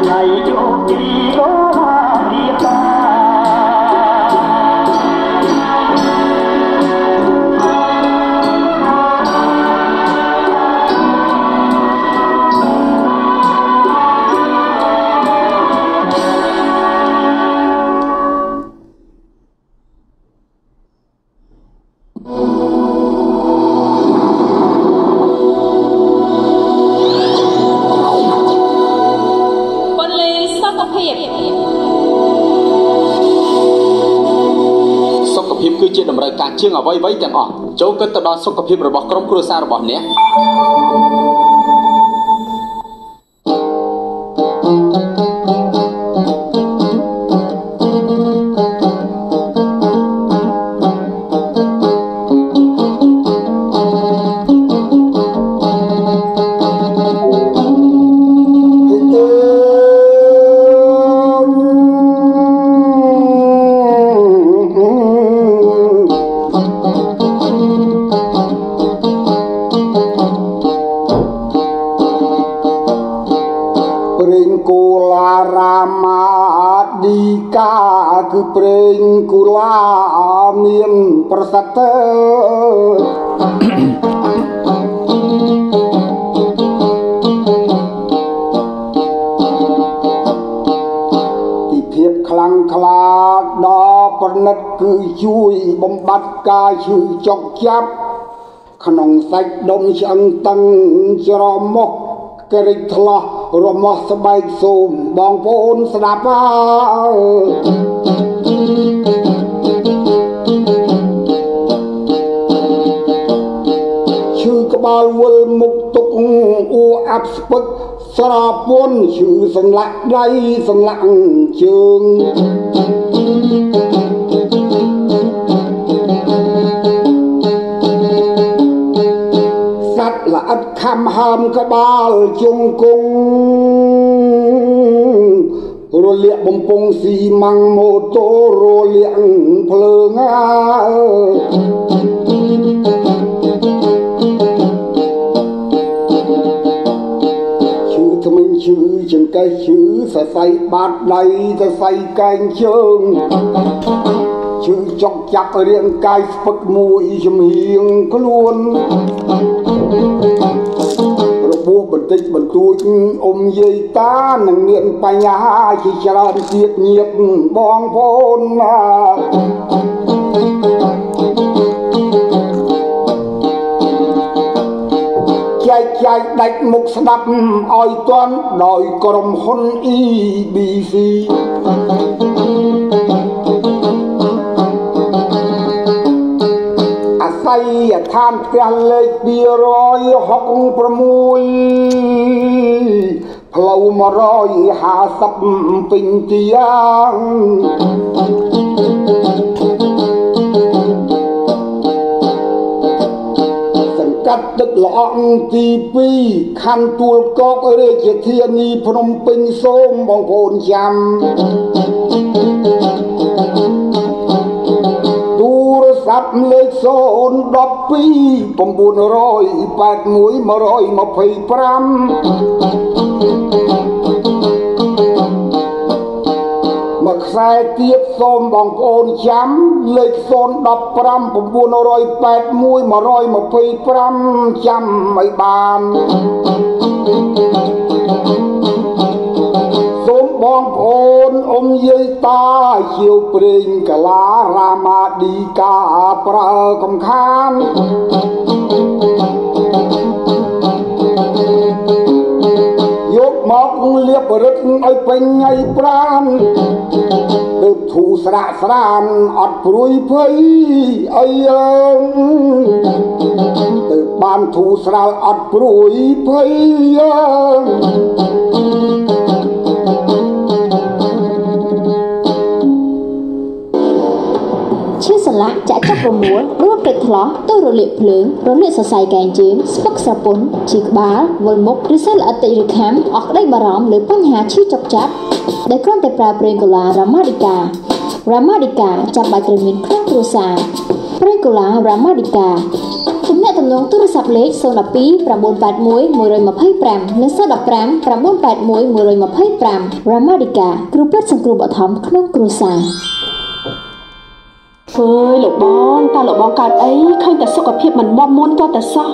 ថ្ងៃជោគជ័យ អ្វីៗទាំងអស់ចូលគិតទៅដល់សុខភាពរបស់ក្រុមគ្រួសាររបស់អ្នក ចុកចាប់ក្នុងសាច់ដុំឆ្អឹងតឹងច្រមុះក្រិចថ្លោះរមាស់ស្បែកសូមបងប្អូនស្ដាប់អើយឈឺក្បាលវល់មុខទុកអួអាប់ស្ពឹកស្រពន់ឈឺសន្លាក់ដៃសន្លាក់ជើង វល្អិតខំហើមក្បាលជង្គគង់រលាកបំពង់ស៊ីម៉ាំងម៉ូតូរលាកភ្លើងអើយឈឺថ្មិញឈឺចង្កេះឈឺសរសៃបាតដៃសរសៃកែងជើងជឺចុកចាប់រាងកាយស្ពឹកមួយជំហៀងខ្លួនរ បួសបន្តិចបន្តួចអ៊ំយាយតានឹងមានបញ្ហាជាច្រើនទៀតញាតបងប្អូនណាចែកចាយដាច់មុខស្ដាប់ឲ្យទាន់ដោយក្រុមហ៊ុន EBC យដ្ឋានផ្ទះលេខ266ផ្លូវ150ពេញទៀងសង្កាត់ទឹកល្អងទី2ខណ្ឌទួលគោករាជធានីភ្នំពេញសូមបងប្អូនចាំ រស័ព្ទលេខ012 981 125មកខ្សែទៀតសូមបងប្អូនចាំលេខ015 981 125ចាំឲ្យបានសូម បងប្អូនអ៊ំយាយតាជាវព្រេងកាឡារាមាឌីកាប្រើកំខានយកមកលាបរឹតឲ្យពេញឲ្យប្រានទើបធូរស្រាក់ស្រានអត់ព្រួយភ័យអីយើងទើបបានធូរស្រាលអត់ព្រួយភ័យយើង សន្លាក់ចាក់ចាប់រមួលរួចព្រឹកថ្លោះទៅរលាកភ្លើងរលាកសរសៃកែងជើងស្ពឹកស្រពន់ជីក្បាលវល់មុខឬសែនល្អិតតិចឬខាំអស់ក្តីបារម្ភលើបញ្ហាឈឺចុកចាប់ដែលគ្រាន់តែប្រើប្រេងកូឡារ៉ាម៉ាឌីការ៉ាម៉ាឌីកាចាំបាច់ត្រូវមានក្នុងគ្រួសារប្រេងកូឡារ៉ាម៉ាឌីកាទំនាក់ទំនងទូរស័ព្ទលេខ012 981 125និង015 981 125 Ramadika គ្រូពេទ្យសង្គ្រោះបឋមក្នុងគ្រួសារ អើយលោកបងតើលោកបងកើតអីឃើញតែសុខភាពមិនមមមុនតតែសោះ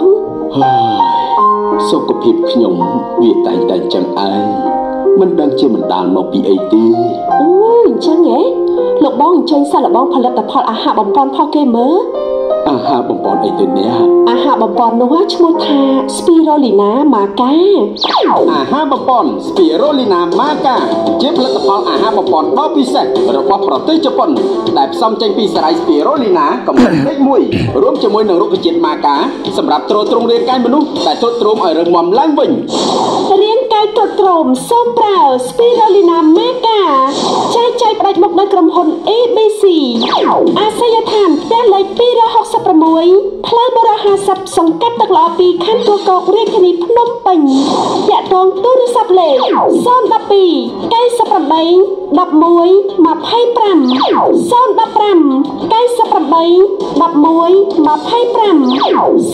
ហើយសុខភាពខ្ញុំវាតែងតែចឹងឯងមិនដឹងជាមិនដាលមកពីអីទេអូយអញ្ចឹងហ៎លោកបងអញ្ជើញសាកល្បងផលិតផលអាហារបំពន់ផុសគេមើល អាហារបំពន់អីទៅអ្នកអាហារបំពន់នោះឈ្មោះថា Spirulina maca អាហារបំពន់ Spirulina Maca ជាផលិតផលអាហារបំពន់ដ៏ពិសេសរបស់ប្រទេសជប៉ុន ដែលផ្សំចេញពីសារ៉ៃ Spirulina កម្រិតលេខ1រួមជាមួយនឹងរុក្ខជាតិ Maca សម្រាប់ទ្រទ្រង់រាងកាយមនុស្សដែលទ្រុឌទ្រោមឲ្យរឹងមាំឡើងវិញ រាងកាយទ្រុឌទ្រោមសូមប្រើ Spirulina maca ចែកចាយផ្ដាច់មុខដោយក្រុមហ៊ុន ABC អាសយដ្ឋានផ្ទះលេខ266ផ្លូវបរ50សង្កាត់ទឹកល្អ2ខណ្ឌទួលគោករាជធានីភ្នំពេញតាក់ទងទូរស័ព្ទលេខ012 98 11 25 015 98 11 25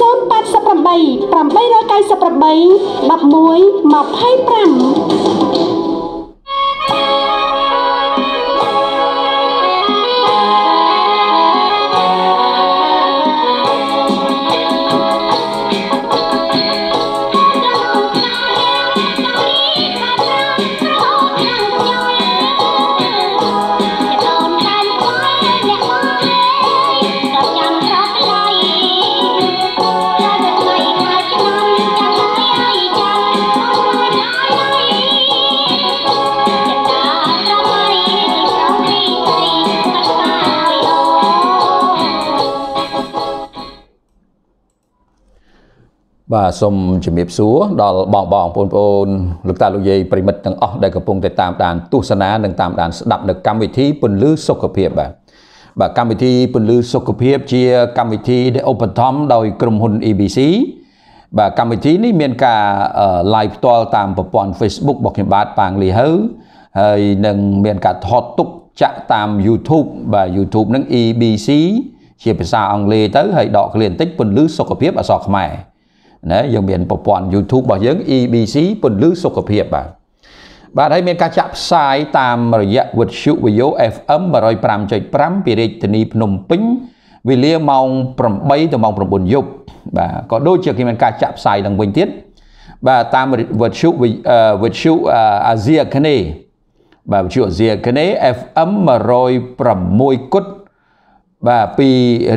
088 898 11 25 Então, បាទសូមជំរាបសួរដល់បងបងប្អូនប្អូនលោកតាលោកយាយប្រិមិត្តទាំងអស់ដែលកំពុងតែតាមដានទស្សនានិងតាមដានស្ដាប់នៅកម្មវិធីពន្លឺសុខភាពបាទបាទកម្មវិធីពន្លឺសុខភាពជាកម្មវិធីដែលឧបត្ថម្ភដោយក្រុមហ៊ុន EBC បាទកម្មវិធីនេះមានការ live ផ្ទាល់តាមប្រព័ន្ធ Facebook របស់ខ្ញុំបាទប៉ាងលីហើហើយនឹងមានការថតទុកចាក់តាម YouTube បាទ YouTube នឹង EBC ជាភាសាអង់គ្លេសទៅហើយដកឃ្លាបន្តិចពន្លឺសុខភាពអក្សរខ្មែរ ណាយើងមានប្រព័ន្ធ YouTube របស់យើង EBC ពន្លឺសុខភាពបាទបាទហើយមានការចាក់ផ្សាយតាមរយៈវិទ្យុ VO FM 105.5ពីរាជធានីភ្នំពេញវេលាម៉ោង8ទៅម៉ោង9យប់បាទក៏ដូចជាគេមានការចាក់ផ្សាយឡើងវិញទៀតបាទតាមវិទ្យុវិទ្យុអាស៊ីអាគ្នេយ៍បាទវិទ្យុអាស៊ីអាគ្នេយ៍ FM 106គុតបាទពី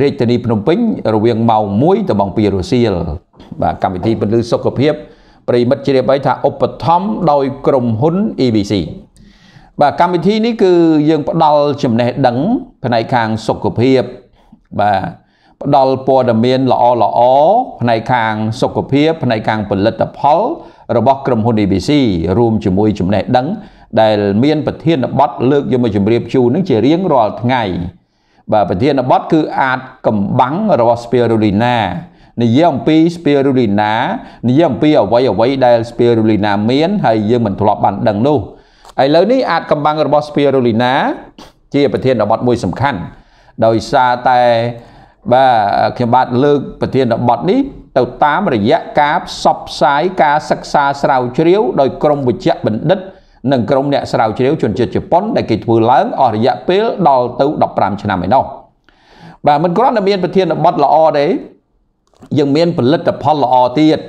រាជធានីភ្នំពេញរវាងម៉ោង1ទៅម៉ោង2រសៀល បាទកម្មវិធីពន្លឺសុខភាពប្រិមិត្តជ្រាបហើយថាឧបត្ថម្ភដោយក្រុមហ៊ុន EBC បាទកម្មវិធីនេះគឺយើងផ្ដល់ចំណេះដឹងផ្នែកខាងសុខភាពបាទផ្ដល់ព័ត៌មានល្អល្អផ្នែកខាងសុខភាពផ្នែកខាងផលិតផល របស់ក្រុមហ៊ុន EBC រួមជាមួយចំណេះដឹង ដែលមានប្រធានបទលើកយកមកជម្រាបជូននឹងជារៀងរាល់ថ្ងៃបាទប្រធានបទគឺអាចកំបាំងរបស់ spirulina និយាយអំពី spirulina និយាយអំពីអ្វីអ្វីដែល spirulina មានហើយយើងមិនធ្លាប់បានដឹងនោះឥឡូវនេះអាចកំបាំងរបស់ spirulina ជាប្រធានបទមួយសំខាន់ដោយសារតែបាទខ្ញុំបាទលើកប្រធានបទនេះទៅតាមរយៈការផ្សព្វផ្សាយការសិក្សាស្រាវជ្រាវដោយក្រមវិជ្ជបណ្ឌិតនិងក្រុមអ្នកស្រាវជ្រាវជនជាតិជប៉ុនដែលគេធ្វើឡើងអស់រយៈពេលដល់ទៅ15ឆ្នាំឯណោះបាទមិនគ្រាន់តែមានប្រធានបទល្អទេ យើងមានផលិតផលល្អទៀត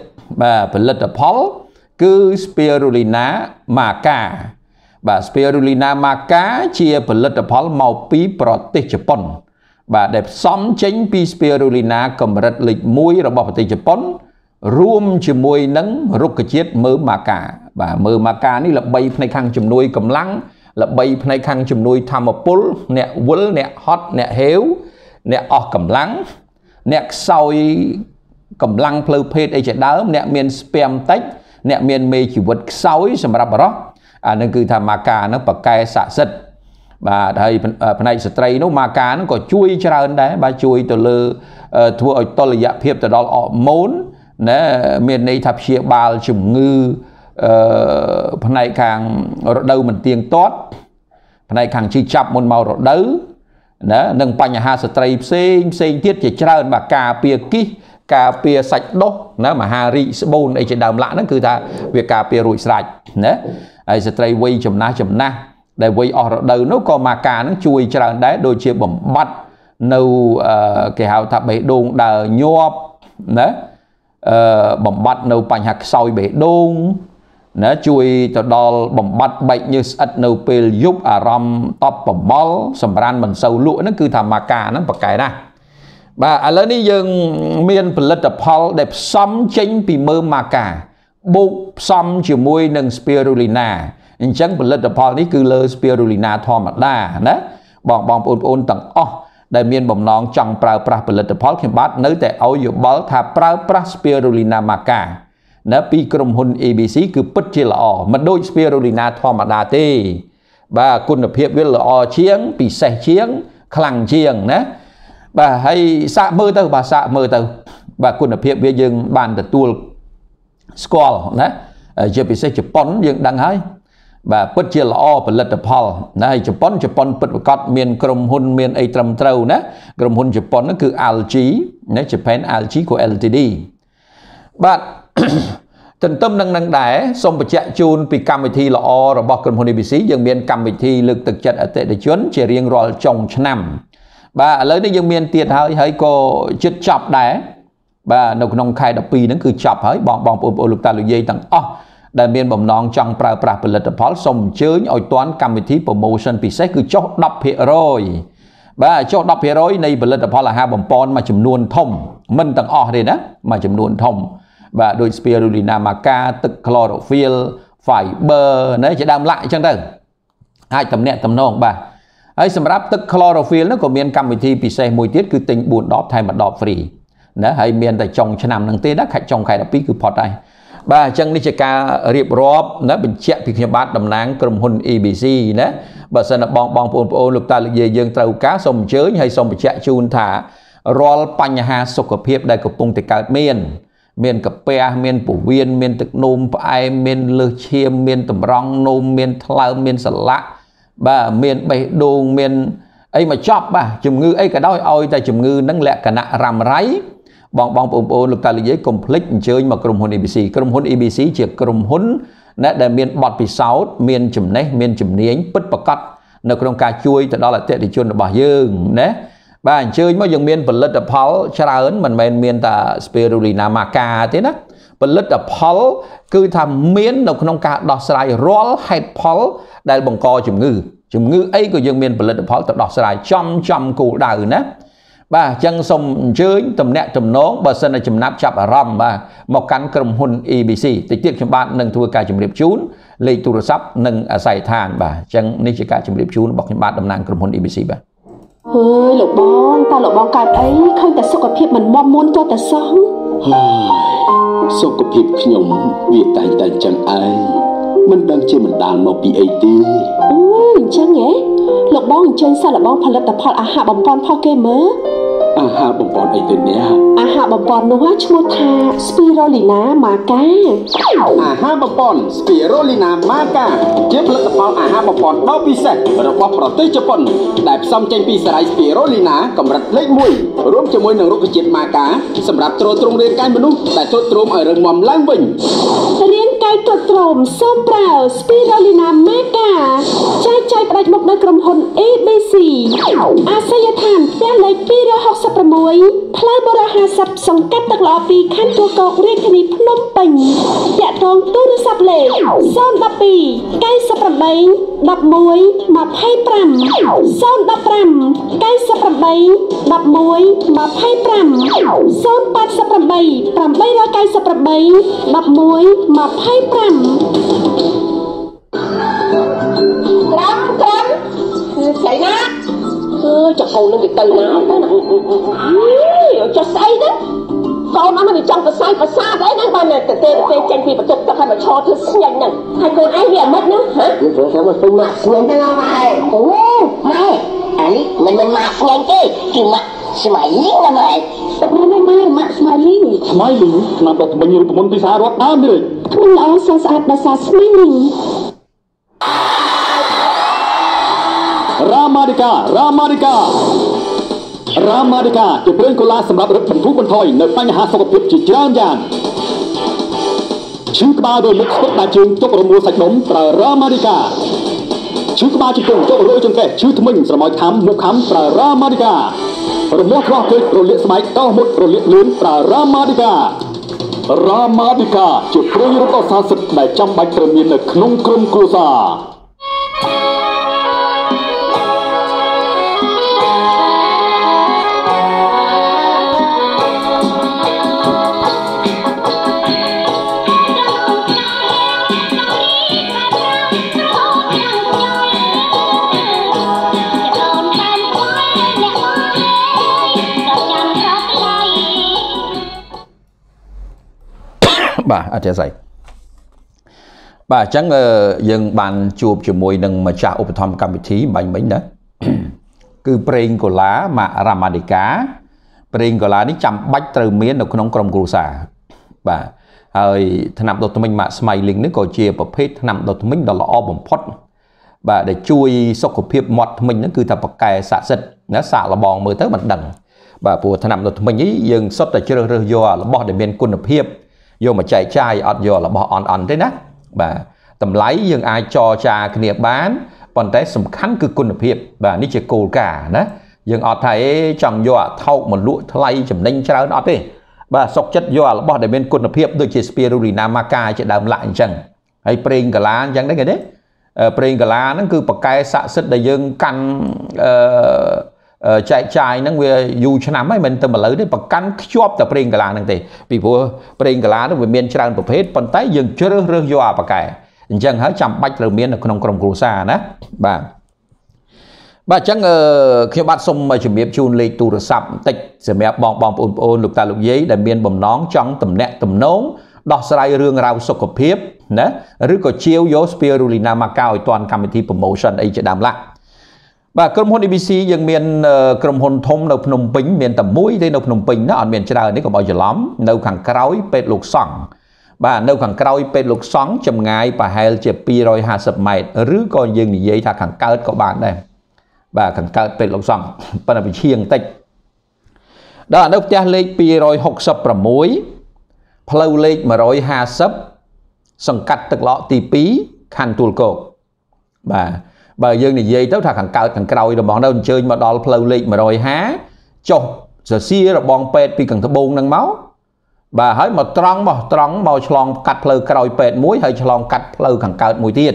បាទផលិតផល គឺ Spirulina maca បាទ Spirulina maca ជាផលិតផលមកពីប្រទេសជប៉ុន បាទដែលផ្សំចេញពី Spirulina កម្រិតលេខ1របស់ប្រទេសជប៉ុន រួមជាមួយនឹងរុក្ខជាតិមើម៉ាកាបាទមើម៉ាកានេះល្បីផ្នែកខាងជំនួយកម្លាំងល្បីផ្នែកខាងជំនួយធម្មពលអ្នកវិលអ្នកហត់អ្នកហេវអ្នកអស់កម្លាំង អ្នកខ្សោយកម្លាំងផ្លូវភេទអីជាដើមអ្នកមានស្ពាំតិចអ្នកមានមេជីវិតខ្សោយសម្រាប់បរោះអានឹងគឺថាម៉ាកាហ្នឹងបកែស័ក្តិសិទ្ធិបាទហើយផ្នែកស្ត្រីនោះម៉ាកាហ្នឹងក៏ជួយច្រើនដែរបាទជួយទៅលើធ្វើឲ្យតុល្យភាពទៅដល់អរម៉ូនណាមានន័យថាព្យាបាលជំងឺអឺផ្នែកខាងរដូវមិនទៀងទាត់ផ្នែកខាងជីចាប់មុនមករដូវ ណានិងបញ្ហាស្ត្រីផ្សេងផ្សេងទៀតជាច្រើនបាទការពារគិសការពារសាច់ដុះណាមហារីកស្បូនអីជាដើមឡាក់ហ្នឹងគឺថាវាការពាររួចស្រេចណាហើយស្ត្រីវ័យចំណាស់ចំណាស់ដែលវ័យអស់រដូវនោះក៏មកការហ្នឹងជួយច្រើនដែរដូចជាបំបត្តិនៅគេហៅថាបេះដូងដើរញាប់ណាអឺបំបត្តិនៅបញ្ហាខ្សោយបេះដូង ណាជួយទៅដល់បំបត្តិបែកញើសស្អិតនៅពេលយប់អារម្មណ៍តប់ប្រមល់សម្រានមិនសូវលក់ហ្នឹងគឺថាម៉ាកាហ្នឹងប្រកែណាបាទឥឡូវនេះយើងមានផលិតផលដែលផ្សំចេញពីមើមម៉ាកាបូកផ្សំជាមួយនឹង spirulina អញ្ចឹងផលិតផលនេះគឺលើ spirulina ធម្មតាណាបងបងប្អូនប្អូនទាំងអស់ដែលមានបំណងចង់ប្រើប្រាស់ផលិតផលខ្ញុំបាទនៅតែឲ្យយោបល់ថាប្រើប្រាស់ spirulina maca ណាពីក្រុមហ៊ុន ABC គឺពិតជាល្អមិនដូច spirulina ធម្មតាទេ បាទគុណភាពវាល្អជាង ពិសេសជាង ខ្លាំងជាងណាបាទហើយសាកមើលទៅបាទសាកមើលទៅ បាទគុណភាពវាយើង បានទទួលស្គាល់ណាជាពិសេសជប៉ុនយើងដឹងហើយបាទពិតជាល្អផលិតផលណាហើយជប៉ុនជប៉ុនពិតប្រកបមានក្រុមហ៊ុនមានអីត្រឹមត្រូវណាក្រុមហ៊ុនជប៉ុនហ្នឹងគឺ LG ណា Japan LG ក៏ LTD បាទ ទន្ទឹមនឹងនឹងដែរសូមបញ្ជាក់ជូនពីកម្មវិធីល្អរបស់ក្រុមហ៊ុន ABC យើងមានកម្មវិធីលើកទឹកចិត្តអតិថិជន ជារៀងរាល់ចុងឆ្នាំ បាទឥឡូវនេះយើងមានទៀតហើយហើយក៏ជិតចប់ដែរបាទនៅក្នុងខែ12ហ្នឹងគឺចប់ហើយបងបងប្អូនលោកតាលោកយាយទាំងអស់ដែលមានបំណងចង់ប្រើប្រាស់ផលិតផលសូមអញ្ជើញឲ្យទាន់កម្មវិធី promotion ពិសេសគឺចុះ10%បាទចុះ10%នៃផលិតផលអាហារបំពន់មួយចំនួនធំមិនទាំងអស់ទេណាមួយចំនួនធំ បាទដូច spirulina maca ទឹក chlorophyll fiber ណាជាដើមឡាក់អញ្ចឹងទៅអាចតំណាក់តំណងបាទហើយសម្រាប់ទឹក chlorophyll នោះក៏មានកម្មវិធីពិសេសមួយទៀតគឺទិញ4ដបថែម1ដប free ណាហើយមានតែចុងឆ្នាំហ្នឹងទេណាខែចុងខែ12គឺផុតហើយបាទអញ្ចឹងនេះជាការរៀបរាប់ណាបញ្ជាក់ពីខ្ញុំបាទតំណាងក្រុមហ៊ុន EBC ណាបើសិនបងបងប្អូនប្អូនលោកតាលោកយាយយើងត្រូវការសូមអញ្ជើញហើយសូមបញ្ជាក់ជូនថារាល់បញ្ហាសុខភាពដែលកំពុងតែកើតមាន មានកាពះមានពវៀនមានទឹកនោមផ្អែមមានលើសឈាមមានតម្រង់នោមមានថ្លើមមានសន្លាក់បាទមានបេះដូងមានអីមកចប់បាទជំងឺអីក៏ដោយឲ្យតែជំងឺនឹងលក្ខណៈរ៉ាំរ៉ៃបងបងប្អូនលោកតាលោកយាយកុំភ្លេចអញ្ជើញមកក្រុមហ៊ុន ABC ក្រុមហ៊ុន ABC ជាក្រុមហ៊ុនណាដែលមានបទពិសោធន៍មានចំណេះមានជំនាញពិតប្រាកដនៅក្នុងការជួយទៅដល់អតិថិជនរបស់យើងណា បាទអញ្ជើញមកយើងមានផលិតផលច្រើនមិនមែនមានតែ spirulina maca ទេណាផលិតផលគឺថាមាននៅក្នុងការដោះស្រាយរាល់ហេតុផលដែលបង្កជំងឺជំងឺអីក៏យើងមានផលិតផលទៅដោះស្រាយចំចំគោលដៅណាបាទអញ្ចឹងសូមអញ្ជើញតំណាក់តំណងបើសិនតែចំណាប់ចាប់អារម្មណ៍បាទមកកាន់ក្រុមហ៊ុន EBC តិចទៀតខ្ញុំបាទនឹងធ្វើការជម្រាបជូនលេខទូរស័ព្ទនិងអាស័យដ្ឋានបាទអញ្ចឹងនេះជាការជម្រាបជូនរបស់ខ្ញុំបាទតំណាងក្រុមហ៊ុន EBC បាទ អើយលោកបងតើលោកបងកើតអីឃើញតែសុខភាពមិនមមមួនទាល់តែសោះសុខភាពខ្ញុំវាតែងតែចឹងឯងមិនដឹងជាមិនដាលមកពីអីទេអូអញ្ចឹងហ៎លោកបងអញ្ជើញសាកល្បងផលិតផលអាហារបំពន់ផុសគេមើល អាហារបំពន់អីទៅនេះអាហារបំពន់នោះឈ្មោះថា Spirulina maca អាហារបំពន់ Spirulina maca ជាផលិតផលអាហារបំពន់ដ៏ពិសេសរបស់ប្រទេសជប៉ុន ដែលផ្សំចេញពីសារ៉ៃ Spirulina កម្រិតលេខ1រួមជាមួយនឹងរុក្ខជាតិ maca សម្រាប់ទ្រទ្រង់រាងកាយមនុស្សដែលទ្រុឌទ្រោមឲ្យរឹងមាំឡើងវិញរាង កាយទ្រុឌទ្រោមសូមប្រើ Spirulina maca ចែកចាយផ្ដាច់មុខនៅក្រុមហ៊ុន ABC អាសយដ្ឋានផ្ទះលេខ260 66ផ្លូវបរ50សង្កាត់ទឹកល្អ2ខណ្ឌទួលគោករាជធានីភ្នំពេញតាក់ទងទូរស័ព្ទលេខ012 98 11 25 015 98 11 25 088 898 11 25ស្រីណាអើយចកូននឹងវាទៅណាទៅណាអឺចុះស្អីទៅកូនអត់មិនចង់ប្រសាយប្រសាទអីហ្នឹងបានតែទេទេចេញពីបន្ទប់ទឹកហើយមកឈរធ្វើស្ញាញ់ហ្នឹងហើយកូនឯងវាអាម៉េចណាហ៎វាធ្វើថាមកពេញម៉ាក់ស្ញាញ់ទៅណាម៉ែអូម៉ែអានេះមិនមិនម៉ាក់ស្ញាញ់ទេគឺម៉ាក់ ស្មៃលីងណាម៉ែមិនមិនម៉ែម៉ាក់ស្មៃលីងស្មៃលីងឆ្នាំតែត្បិញរូបមន្តពីសាររដ្ឋដើមទេមិនល្អស្រស់ស្អាតដោយសារស្មៃលីងរាមាឌិការាមាឌិការាមាឌិកាជាប្រេងកូឡាសម្រាប់រឹតបន្ធូរបន្ថយនៅបញ្ហាសុខភាពជាច្រើនយ៉ាងឈឺក្បាលដោយលឹកស្ពឹកដាច់ជើងចុករមួលសាច់ដុំប្រើរាមាឌិកាឈឺក្បាលជង្គង់ចុករយចង្កេះឈឺធ្មេញស្រមោចខាំមុខខាំប្រើរាមាឌិកា រមាស់ខ្លោះជើងរលាកស្បែកកោសមុតរលាកលឿនប្រើរាមាឌិការ៉ាម៉ាឌីកាជាប្រេងរឹតអសាសិទ្ធដែលចាំបាច់ត្រូវមាននៅក្នុងក្រុមគ្រួសារ អធិស្ឋានបាទអញ្ចឹងអឺយើងបានជួបជាមួយនឹងម្ចាស់ឧបត្ថម្ភកម្មវិធីបាញ់មិញណាគឺប្រេងកូឡាម៉ាក់រ៉ាម៉ាឌីកាប្រេងកូឡានេះចាំបាច់ត្រូវមាននៅក្នុងក្រុមគ្រួសារបាទហើយថ្នាំដុសធ្មេញម៉ាក់ស្មៃលីងនេះក៏ជាប្រភេទថ្នាំដុសធ្មេញដ៏ល្អបំផុត បាទដែលជួយសុខភាពមាត់ធ្មេញហ្នឹងគឺថាប្រកែស័ក្តិសិទ្ធិណាសាកលបងមើលទៅមិនដឹងបាទព្រោះថ្នាំដុសធ្មេញនេះយើងសុទ្ធតែជ្រើសរើសយករបស់ដែលមានគុណភាព យកមកចែកចាយអត់យករបស់អន់អន់ទេណាបាទតម្លៃយើងអាចចរចាគ្នាបានប៉ុន្តែសំខាន់គឺគុណភាព បាទនេះជាគោលការណ៍ណាយើងអត់ថាអេចង់យកអាថោកមកលក់ថ្លៃចំណេញច្រើនអត់ទេបាទសុកចិត្តយកអារបស់ដែលមានគុណភាពដូចជា Spirulina maca ជាដើមឡាក់អញ្ចឹងហើយប្រេងកាឡាអញ្ចឹងដែរគេទេអឺប្រេងកាឡាហ្នឹងគឺប្រកែស័ក្តិសិទ្ធិដែលយើងកាន់អឺ ចែកចាយហ្នឹងវាយូរឆ្នាំហើយមិនទៅឥឡូវទេប្រកាន់ខ្ជាប់តែប្រេងកាឡាហ្នឹងទេពីព្រោះប្រេងកាឡាហ្នឹងវាមានច្រើនប្រភេទប៉ុន្តែយើងជ្រើសរើសយកអាប្រកែអញ្ចឹងហើយចាំបាច់ត្រូវមាននៅក្នុងក្រុមគ្រួសារណាបាទបាទអញ្ចឹងខ្ញុំបាទសូមជំរាបជូនលេខទូរស័ព្ទបន្តិចសម្រាប់បងបងប្អូនប្អូនលោកតាលោកយាយដែលមានបំណងចង់តំណាក់តំណងដោះស្រាយរឿងរ៉ាវសុខភាពណាឬក៏ជាវយក Spirulina maca ឲ្យទាន់កម្មវិធី promotion អីជាដើមឡា បាទក្រុមហ៊ុន ABC យើងមានក្រុមហ៊ុនធំនៅភ្នំពេញមានតែមួយទេនៅភ្នំពេញណាអត់មានច្រើននេះកុំឲ្យច្រឡំនៅខាងក្រោយពេទ្យលោកសង្ឃបាទនៅខាងក្រោយពេទ្យលោកសង្ឃចម្ងាយប្រហែលជា250ម៉ែត្រឬក៏យើងនិយាយថាខាងកើតក៏បានដែរបាទខាងកើតពេទ្យលោកសង្ឃប៉ុន្តែវិឈៀងបន្តិចដល់នៅផ្ទះលេខ266ផ្លូវលេខ150សង្កាត់ទឹកឡកទី2ខណ្ឌទួលគោកបាទ បើយើងនិយាយទៅថាខាងកើតខាងក្រោយរបស់នៅអញ្ជើញមកដល់ផ្លូវលេខ150ចុះសរសៀររបងពេទ្យពីខាងត្បូងហ្នឹងមកបាទហើយមកត្រង់មកត្រង់មកឆ្លងកាត់ផ្លូវក្រោយពេទ្យមួយហើយឆ្លងកាត់ផ្លូវខាងកើតមួយទៀត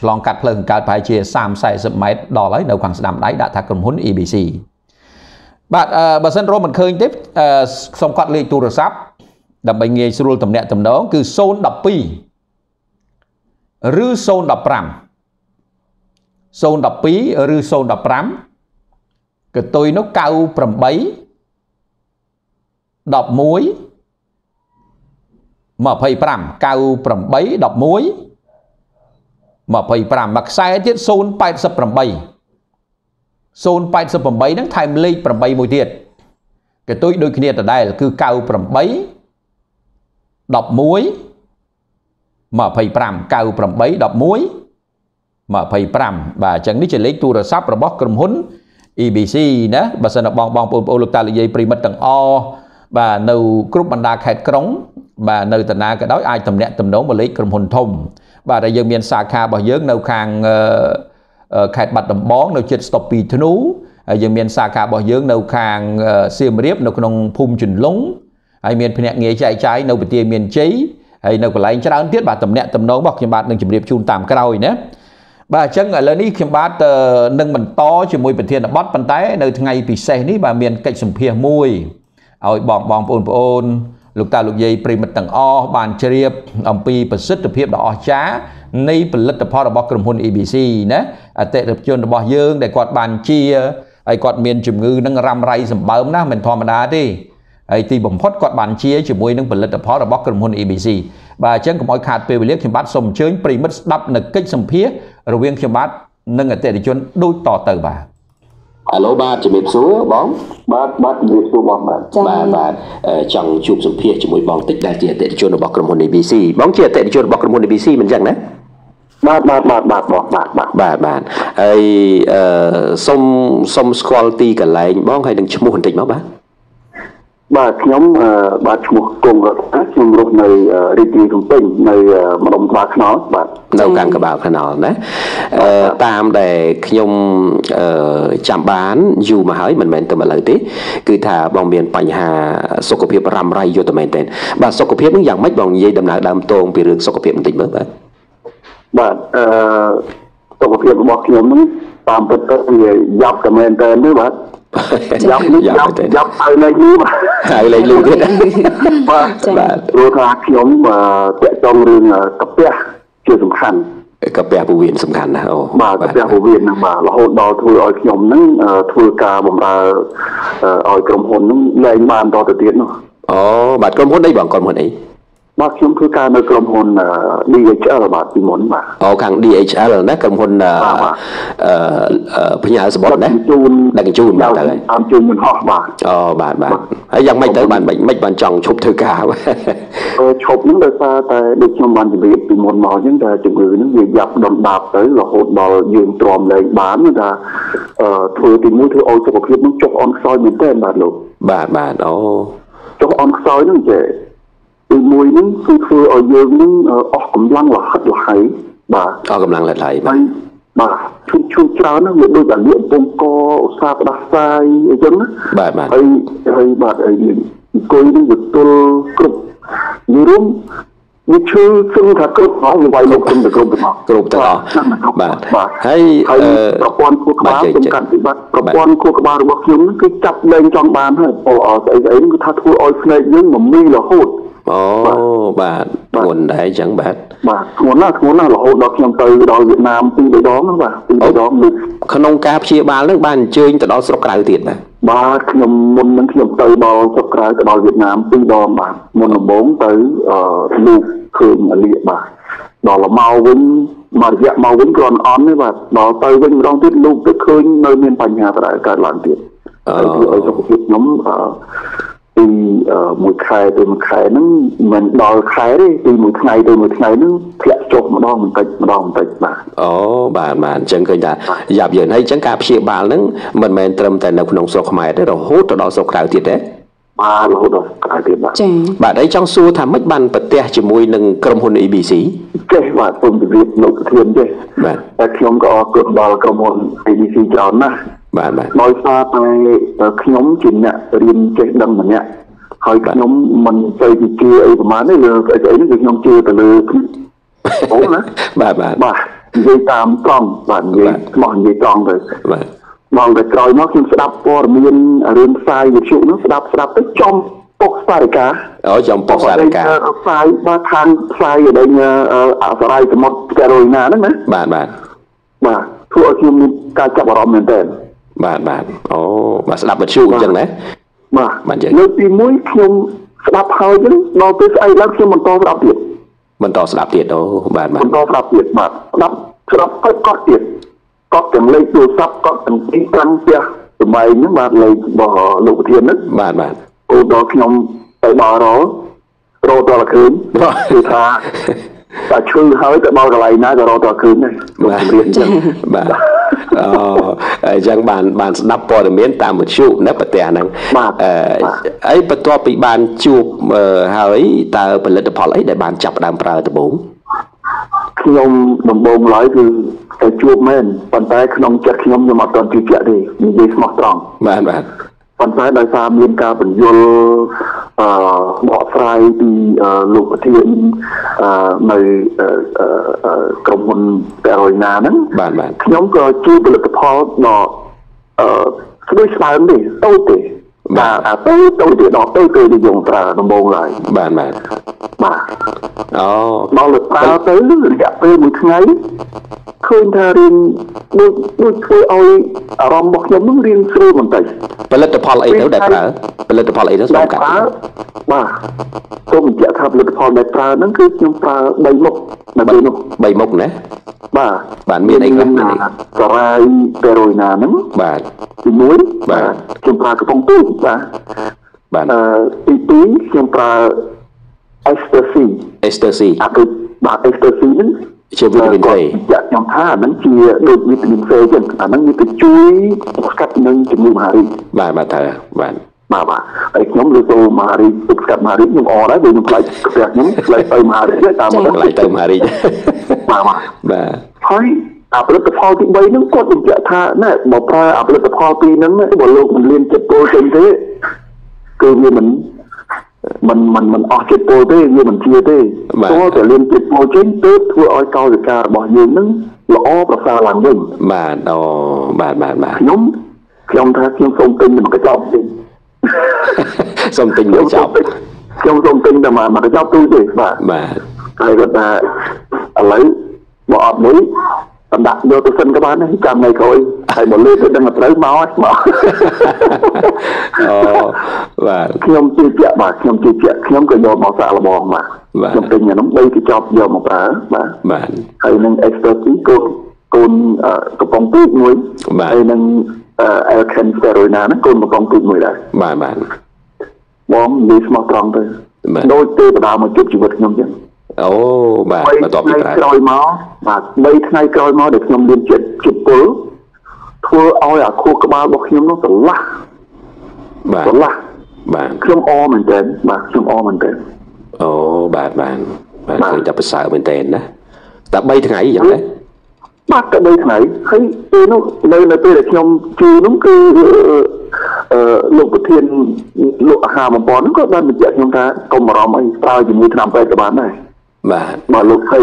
ឆ្លងកាត់ផ្លូវខាងកើតប្រហែលជា30 40ម៉ែត្រដល់ហើយនៅខាងស្ដាំដៃដាក់ថាក្រុមហ៊ុន EBC បាទបើសិនរកមិនឃើញទេសូមកត់លេខទូរស័ព្ទដើម្បីងាយស្រួលតំណាក់តំណងគឺ012ឬ015 012ឬ015កតុយនោះ98 11 25 98 11 25មួយខ្សែទៀត088 088ហ្នឹងថែមលេខ8មួយទៀតកតុយដូចគ្នាដដែលគឺ98 11 25 98 11 25បាទអញ្ចឹងនេះជាលេខទូរស័ព្ទរបស់ក្រុមហ៊ុន EBC ណាបើសិនបងបងប្អូនប្អូនលោកតាលោកយាយប្រិមិត្តទាំងអស់បាទនៅគ្រប់បណ្ដាខេត្តក្រុង បាទនៅតាណាក៏ដោយអាចតំណាក់តំណងមកលេខក្រុមហ៊ុនធំ បាទហើយយើងមានសាខារបស់យើងនៅខាងខេត្តបាត់ដំបងនៅជិតស្តុបពីធ្នូហើយយើងមានសាខារបស់យើងនៅខាងសៀមរាបនៅក្នុងភូមិជន្លង់ហើយមានភ្នាក់ងារចែកចាយនៅប្រទាមានជ័យហើយនៅកន្លែងច្រើនទៀតបាទតំណាក់តំណងរបស់ខ្ញុំបាទនឹងជម្រាបជូនតាមក្រោយណា បាទអញ្ចឹងឥឡូវនេះខ្ញុំបាទនឹងបន្តជាមួយប្រធានបទប៉ុន្តែនៅថ្ងៃពិសេសនេះបាទមានកិច្ចសម្ភាសមួយឲ្យបងបងប្អូនប្អូនលោកតាលោកយាយប្រិមិត្តទាំងអស់បានជ្រាប អំពីប្រសិទ្ធភាពដ៏អស្ចារ្យនៃផលិតផលរបស់ក្រុមហ៊ុន ABC ណាអតិថិជនរបស់យើងដែលគាត់បានជាហើយគាត់មានជំងឺនឹងរ៉ាំរ៉ៃសម្បើមណាមិនធម្មតាទេ ហើយទីបំផុតគាត់បានជាជាមួយនឹងផលិតផលរបស់ក្រុមហ៊ុន ABC បាទអញ្ចឹងកុំឲ្យខាតពេលវេលាខ្ញុំបាទសូមអញ្ជើញប្រិមិត្តស្ដាប់នៅកិច្ចសម្ភាសរវាងខ្ញុំបាទនិងអតិថិជនដូចតទៅបាទហៅបាទជំរាបសួរបងបាទបាទជំរាបសួរបងបាទបាទបាទចង់ជួបសម្ភាសជាមួយបងតិចដែលជាអតិថិជនរបស់ក្រុមហ៊ុន ABC បងជាអតិថិជនរបស់ក្រុមហ៊ុន ABC មិនចឹងណាបាទបាទបាទបាទបងបាទបាទបាទបាទហើយអឺសុំសុំស្គាល់ទីកន្លែងបងហើយនឹងឈ្មោះបន្តិចមកបាទ បាទខ្ញុំបាទឈ្មោះគង់រតនាខ្ញុំរស់នៅរាជធានីភ្នំពេញនៅម្ដុំក្បាលខ្នល់បាទនៅកាន់ក្បាលខ្នល់ណាតាមដែលខ្ញុំចាំបានយូរមកហើយមិនមែនតែឥឡូវទេ គឺថាបងមានបញ្ហាសុខភាពរ៉ាំរ៉ៃយល់តែមែនទេបាទសុខភាពនឹងយ៉ាងម៉េចបងនិយាយដំណើរដើមតងពីរឿងសុខភាពបន្តិចមើលបាទបាទអឺសុខភាពរបស់ខ្ញុំហ្នឹងតាមពិតទៅវាយ៉ាប់តែមែនតើទេបាទ យ៉ាប់នេះយ៉ាប់យ៉ាប់ហើយលេខនេះហើយលេខលឺទៀតបាទបាទព្រោះថាខ្ញុំតាក់ទងរឿងកាពះជាសំខាន់កាពះពោះវៀនសំខាន់ណាអូបាទកាពះពោះវៀនហ្នឹងបាទរហូតដល់ធ្វើឲ្យខ្ញុំហ្នឹងធ្វើការបម្រើឲ្យក្រុមហ៊ុនហ្នឹងលែងបានតទៅទៀតនោះអូបាទក្រុមហ៊ុនអីបងក្រុមហ៊ុនអី បាទខ្ញុំធ្វើការនៅក្រុមហ៊ុនអឺ DHL បាទពីមុនបាទអូខាង DHL ណាក្រុមហ៊ុនអឺបាទបាទអឺអឺផ្ញើសបុតណាជូនដឹកជញ្ជូនបាទហើយតាមជូនមិនហោះបាទអូបាទបាទហើយយ៉ាងម៉េចទៅបានមិនមិនបានចង់ឈប់ធ្វើការបាទអឺឈប់ហ្នឹងដោយសារតែដូចខ្ញុំបានជម្រាបពីមុនមកអញ្ចឹងតែជំងឺហ្នឹងវាយ៉ាប់ដុនដាបទៅរហូតដល់យើងទ្រាំលែងបានថាអឺធ្វើទីមួយធ្វើឲ្យសុខភាពហ្នឹងចុះអន់ខ្សោយមែនទែនបាទលោកបាទបាទអូចុះអន់ខ្សោយហ្នឹងចេះ ទីមួយហ្នឹងគឺធ្វើឲ្យយើងហ្នឹងអឺអស់កម្លាំងលហិតលហៃបាទអស់កម្លាំងលិតឡៃបាហើទយបាទឈឺឈឺច្រើនហ្នឹងវាដូចអាលៀកពងកឧស្សាហ៍ផ្ដាសាយអញ្ចឹងណាបាទបាទហើយហើយបាទហើយអង្គុយនឹងវាទល់គ្រប់និយាយរួមវាឈឺសឹងថាគ្រប់ហើយវាវាយមកគុំទៅគ្រប់ទាំងអស់គ្រប់ទាំងអស់ហ្នឹងហើយបាទបាទហើយហើយអឺប្រព័ន្ធខួរក្បាលបាទចេះខ្ញុំចេះកាត់ពីបាត់ប្រព័ន្ធខួរក្បាលរបស់ខ្ញុំហ្នឹងគឺចាប់លែងចង់បានហើយអូអស្អីស្អីហ្នឹងគឺថាធ្វើឲ្យភ្នែកយើងមមីរហូត អូបាទធ្ងន់ដែរអញ្ចឹងបាទបាទធ្ងន់ណាស់ធ្ងន់ណាស់រហូតដល់ខ្ញុំទៅដល់វៀតណាមពីរបីដងហ្នឹងបាទពីរបីដងលោកក្នុងការព្យាបាលនឹងបានអញ្ជើញទៅដល់ស្រុកក្រៅទៀតបាទបាទខ្ញុំមុននឹងខ្ញុំទៅដល់ស្រុកក្រៅទៅដល់វៀតណាមពីរដងបាទមុនដំបូងទៅអឺលោកឃើញអាលៀកបាទដល់មកវិញមករយៈមកវិញគ្រាន់អន់ទេបាទដល់ទៅវិញម្ដងទៀតលោកទៅឃើញនៅមានបញ្ហាប្រែកើតឡើងទៀតហើយធ្វើឲ្យសុខភាពខ្ញុំអឺ ពីអឺមួយខែទៅមួយខែហ្នឹងមិនដល់ខែទេពីមួយថ្ងៃទៅមួយថ្ងៃហ្នឹងធ្លាក់ចុះម្ដងបន្តិចម្ដងបន្តិចបាទអូបាទបាទអញ្ចឹងឃើញថាយ៉ាប់យើងហើយអញ្ចឹងការព្យាបាលនឹងមិនមែនត្រឹមតែនៅក្នុងស្រុកខ្មែរទេរហូតទៅដល់ស្រុកក្រៅទៀតទេបាទរហូតដល់ក្រៅទៀតបាទចាបាទហើយចង់សួរថាម៉េចបានប្រទះជាមួយនឹងក្រុមហ៊ុន EBC ចេះបាទពុំជម្រាបលោកប្រធានចេះបាទតែខ្ញុំក៏អរគុណដល់ក្រុមហ៊ុន ABC ច្រើនណាស់ បាទបាទដោយសារតែខ្ញុំជាអ្នករៀនចេះដឹងម្នាក់ហើយខ្ញុំមិនទៅជាជឿអីប្រហែលទេលើស្អីស្អីនេះគឺខ្ញុំជឿទៅលើអូណាបាទបាទបាទនិយាយតាមត្រង់បាទនិយាយស្មោះនិយាយត្រង់ទៅបាទមកតែក្រោយមកខ្ញុំស្ដាប់ព័ត៌មានរឿងផ្សាយវិទ្យុនោះស្ដាប់ស្ដាប់ទៅចំពុកសារិកាអូចំពុកសារកាផ្សាយបាទខាងផ្សាយឲ្យដល់អសរាយសមុទ្រការូលីណាហ្នឹងណាបាទបាទបាទធ្វើឲ្យខ្ញុំមានការចាប់អារម្មណ៍មែនទែន បាទបាទអូបាទស្ដាប់វិទ្យុអញ្ចឹងណាបាទបាទចឹងលើកទី1ខ្ញុំស្ដាប់ហើយចឹងដល់ពេលស្អែកឡើងខ្ញុំបន្តស្ដាប់ទៀតបន្តស្ដាប់ទៀតអូបាទបាទបន្តស្ដាប់ទៀតបាទស្ដាប់ស្ដាប់ទៅកត់ទៀតកត់ទាំងលេខទូរស័ព្ទកត់ទាំងទីតាំងផ្ទះសម័យហ្នឹងបាទលេខរបស់លោកប្រធានហ្នឹងបាទបាទអូដល់ខ្ញុំទៅដល់ររត់ដល់ឃើញគឺថា តែឈឺហើយទៅដល់កន្លែងណាក៏រត់ដល់ឃើញដែរលោកបាទជំរាបអញ្ចឹងបាទអូអញ្ចឹងបានបានស្ដាប់ព័ត៌មានតាមវិទ្យុណាប្រទេសហ្នឹងបាទអឺបាទអីបន្ទាប់ពីបានជួបអឺហើយតើផលិតផលអីដែលបានចាប់ផ្ដើមប្រើដំបូងខ្ញុំដំបូងឡើយគឺតែជួបមែនប៉ុន្តែក្នុងចិត្តខ្ញុំខ្ញុំអត់ទាន់ជឿជាក់ទេនិយាយស្មោះត្រង់បាទបាទប៉ុន្តែដោយសារមានការបញ្យលអឺ បកស្រាយពីអឺលោកប្រធានអឺនៅអឺអឺអឺក្រុមហ៊ុនប៉េរ៉ូណាហ្នឹងបាទបាទខ្ញុំក៏ជួបផលិតផលដ៏អឺស្ដួយស្ដើមទេតូចទេបាទអាទៅទៅទៀតដល់ទៅទៅនិយមប្រើដំបូងឡើយបាទបាទ បាទអូដល់លើប្រើទៅរយៈពេលមួយថ្ងៃឃើញថារៀងដូចដូចធ្វើឲ្យអារម្មណ៍របស់ខ្ញុំនឹងរៀងស្រួលបន្តិចផលិតផលអីទៅដែលប្រើផលិតផលអីទៅសូដែលមកាត់ប្រើបាទសូមបញ្ជាក់ថាផលិតផលដែលប្រើហ្នឹងគឺខ្ញុំប្រើ3មុខនៅពេលនោះបីមុខណាបាទបាទមានអីខ្លះមានអីសារ៉ាយប៉េរ៉ូណាហ្នឹងបាទទី1បាទខ្ញុំប្រើកំប៉ុងទូចបាទបាទអឺទី2ខ្ញុំប្រើ ecstasy ecstasy អាគឺបាទ ecstasy ហ្នឹងជាវីតាមីន A គាត់ចាក់ខ្ញុំថាអាហ្នឹងជាដូចវីតាមីន C ចឹងអាហ្នឹងវាទៅជួយស្កាត់នឹងជំងឺមហារីកបាទបាទតើបាទបាទបាទហើយខ្ញុំលើទៅមហារីកទប់ស្កាត់មហារីកខ្ញុំអរដែរព្រោះខ្ញុំខ្លាចផ្ទះខ្ញុំខ្លាចទៅមហារីកហើយតាមមកកន្លែងទៅមហារីកបាទបាទបាទហើយអាផលិតផលទី3ហ្នឹងគាត់បញ្ជាក់ថាណែបើប្រើអាផលិតផលពីរហ្នឹងបើលោកមិនលៀនចិត្តពលចេញទេគឺវាមិន มันมันมันអស់ចិត្តពលទេវាមិនជាទេព្រោះតែលៀនចិត្តពលចេញទើបធ្វើឲ្យកោសិការបស់យើងហ្នឹងល្អប្រសើរឡើងវិញ បាទអូបាទបាទបាទ ខ្ញុំខ្ញុំថាខ្ញុំសូមទិញមួយកញ្ចប់ទេ សូមទិញមួយចប់ ខ្ញុំសូមទិញតែមួយកញ្ចប់ទូទេបាទ បាទ ហើយគាត់ថាឥឡូវបើអត់មួយ បណ្ដាក់យកទៅសិនក៏បានដែរចាំថ្ងៃក្រោយហើយបើលើទៅដឹងតែត្រូវមកហើយមក អូ បាទខ្ញុំជឿជាក់បាទខ្ញុំជឿជាក់ខ្ញុំក៏យកមកសាកល្បងបាទបាទខ្ញុំទិញអានោះ3កញ្ចប់យកមកប្រើបាទបាទហើយនឹង expertise កូនកូនអឺកំប៉ុងទូចមួយបាទហើយនឹងអឺ Alken Steroina ហ្នឹងកូនកំប៉ុងទូចមួយដែរបាទបាទបងនិយាយស្មោះត្រង់ទៅបាទដូចទេវតាមកជួបជីវិតខ្ញុំចឹងអូបាទបន្ទាប់ពីថ្ងៃប្រើក្រោយមកបាទ3ថ្ងៃក្រោយមកដែលខ្ញុំមានចិត្តចិត្តពុលធ្វើឲ្យអាខួរក្បាលរបស់ខ្ញុំនោះស្រឡះបាទស្រឡះ បាទខ្ញុំអមែនតើបាទខ្ញុំអមែនតើអូបាទបាទបាទបាទឃើញតែប្រសើរមែនតើណាតែ3ថ្ងៃអញ្ចឹងណាបាទតែ3ថ្ងៃហើយពេលនោះនៅនៅពេលដែលខ្ញុំជួនោះគឺអឺលោកប្រធានលោកអាហារបំពន់ហ្នឹងក៏បានបញ្ជាក់ខ្ញុំថាកុំបារម្ភអីប្រើជាមួយថ្នាំពេទ្យក៏បានដែរបាទបាទលោកស្រី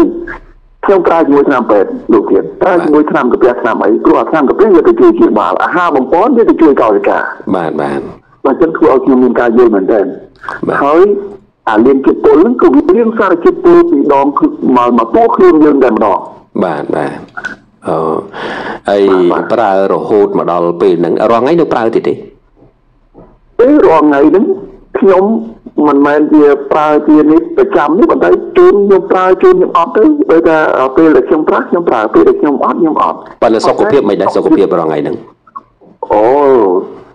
ខ្ញុំប្រើជាមួយថ្នាំពេទ្យលោកទៀតប្រើជាមួយថ្នាំកាពះថ្នាំអីព្រោះអាថ្នាំកាពះវាទៅជួយជាបាលអាហារបំពន់វាទៅជួយកោសិកាបាទបាទ បាទចឹងធ្វើឲ្យខ្ញុំមានការយល់មែនទែនបាទហើយអាលៀនជាតិពុលហ្នឹងគឺវាលៀងសារជាតិពុលពីដងគឺមកមកតួខ្លួនយើងតែម្ដងបាទបាទអូហើយបាទប្រើរហូតមកដល់ពេលហ្នឹងរាល់ថ្ងៃនៅប្រើទៀតទេពេលរាល់ថ្ងៃហ្នឹងខ្ញុំមិនមែនជាប្រើជានេះប្រចាំនេះប៉ុន្តែជូនខ្ញុំប្រើជូនខ្ញុំអត់ទៅដោយថាពេលដែលខ្ញុំប្រើខ្ញុំប្រើពេលដែលខ្ញុំអត់ខ្ញុំអត់ប៉ុន្តែសុខភាពមិនដែរសុខភាពរាល់ថ្ងៃហ្នឹងអូ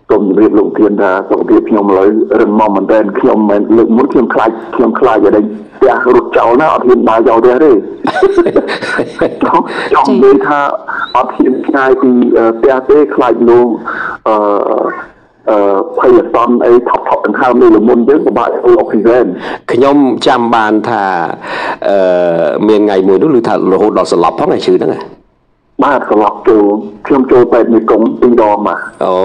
សូមជម្រាបលោកធានថាសុខភាពខ្ញុំឥឡូវរឹងមាំមែនទែនខ្ញុំមិនលើកមុនខ្ញុំខ្លាចខ្ញុំខ្លាចឲ្យដេញផ្ទះរត់ចោលណាអត់ហ៊ានដើរយកផ្ទះទេចង់ចង់និយាយថាអត់ហ៊ានឆ្ងាយពីអឺផ្ទះទេខ្លាចលោកអឺអឺភ័យអសន្នអីថប់ថប់ដង្ហើមលើលំមុនយើងពិបាកធ្វើអុកស៊ីហ្សែនខ្ញុំចាំបានថាអឺមានថ្ងៃមួយនោះឮថារហូតដល់ស្លាប់ផងឯឈឺហ្នឹងណា បាទស្លាប់ចូលខ្ញុំចូលពេទ្យមេគង្គពីរដងបាទអូ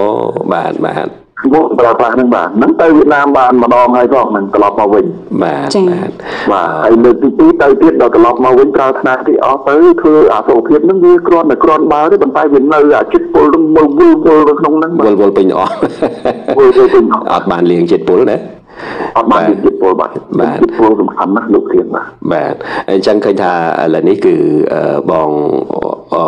បាទបាទមកប្រើប្រាស់ហ្នឹងបាទហ្នឹងទៅវៀតណាមបានម្ដងហើយផងហ្នឹងត្រឡប់មកវិញបាទចា៎បាទបាទហើយលើកទី2ទៅទៀតដល់ត្រឡប់មកវិញប្រើថ្នាំទីអស់ទៅធ្វើអាសុខភាពហ្នឹងវាគ្រាន់តែគ្រាន់បើទេប៉ុន្តែវានៅអាចិត្តពុលហ្នឹងមើលវល់វល់នៅក្នុងហ្នឹងវល់វល់ពេញអស់វល់វល់ពេញអស់អត់បានលៀងចិត្តពុលណា អត់បានបាទមានចិត្តពុលបាទបាទចិត្តពុលសំខាន់ណាស់លោកធានបាទបាទអញ្ចឹងឃើញថាឥឡូវនេះគឺអឺបងអឺ